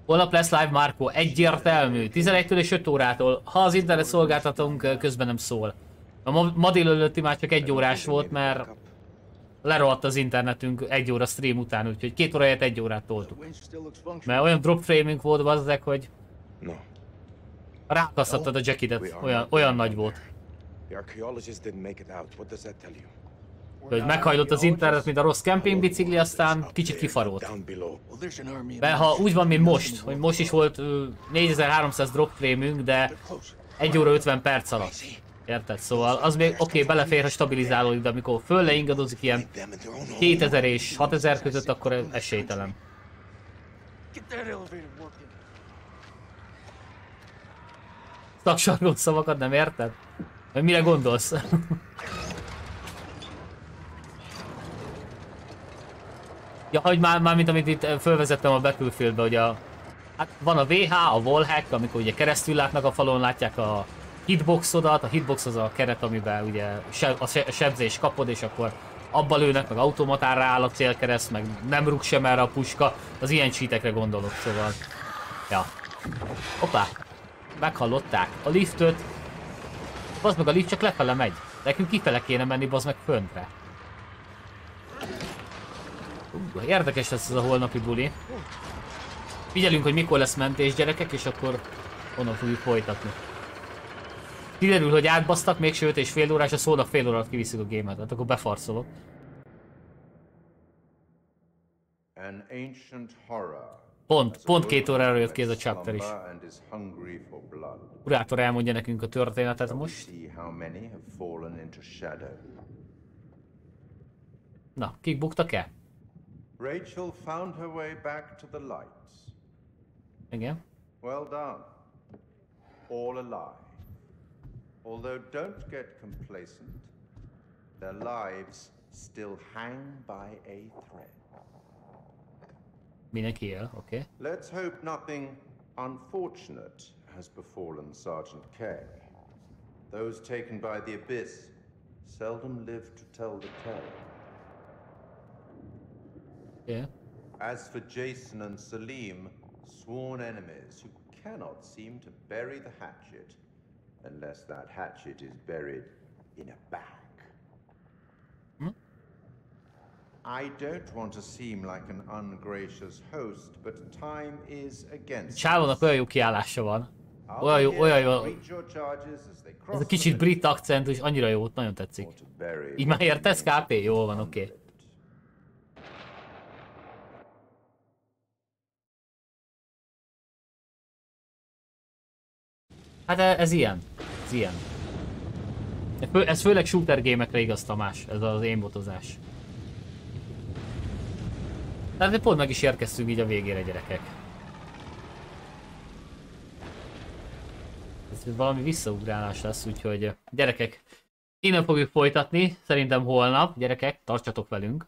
Holnap lesz live Marco, egyértelmű, 11-től és 5 órától, ha az internet szolgáltatónk közben nem szól. A ma, ma délelőtti már csak egy órás volt, mert lerohadt az internetünk egy óra stream után, úgyhogy két óra egy órát toltuk. Mert olyan drop framing volt bazzek, hogy rákasztottad a jackidet, olyan, olyan nagy volt. Hogy meghajlott az internet, mint a rossz bicikli, aztán kicsit kifarolt. Mert ha úgy van, mint most, hogy most is volt 4300 drop frame de 1 óra 50 perc alatt. Érted? Szóval az még oké, okay, belefér, ha stabilizálódik, de amikor föl leingadozik ilyen 2000 és 6000 között, akkor esélytelen. Taksargó szavakat nem érted? Vagy mire gondolsz? ja, hogy már, már mint amit itt fölvezettem a Battlefieldbe, hogy a... Hát van a VH, a wallhack, amikor ugye keresztül látnak a falon, látják a hitboxodat, a hitbox az a keret, amiben ugye a sebzés kapod, és akkor abba lőnek, meg automatára áll a célkereszt, meg nem rúg sem erre a puska, az ilyen cheatekre gondolok, szóval... Ja. Hoppá! Meghallották. A liftöt... Bazd meg a lift csak lefele megy. Nekünk kifele kéne menni, bazd meg föntre. Uh, érdekes lesz ez a holnapi buli. Figyelünk, hogy mikor lesz mentés gyerekek, és akkor onnan fogjuk folytatni. Kiderül, hogy átbasztak, még sőt és fél órás, a szólnak fél órát kiviszik a gémet, hát akkor befarszolok. Pont, pont két órára jött ki ez a chapter is. Kurátor elmondja nekünk a történetet most. Na, kik buktak-e? Rachel found her way back to the lights. Igen. Well done. All alive. Although don't get complacent, their lives still hang by a thread. Okay. Let's hope nothing unfortunate has befallen Sergeant K. Those taken by the Abyss seldom live to tell the tale. Yeah. As for Jason and Salim, sworn enemies who cannot seem to bury the hatchet, unless that hatchet is buried in a bag. I don't want to seem like an ungracious host, but time is against Csávónak olyan jó kiállása van. Olyan jó, olyan jó. Ez a kicsit brit akcentus, annyira jó, nagyon tetszik. Így már értesz KP? Jó van, oké. Okay. Hát e- ez ilyen. Ez ilyen. Ez főleg shooter gémekre igaz Tamás, ez az én botozás. Tehát pont meg is érkeztünk így a végére gyerekek. Ez valami visszaugrálás lesz, úgyhogy gyerekek, innen fogjuk folytatni, szerintem holnap, gyerekek, tartsatok velünk.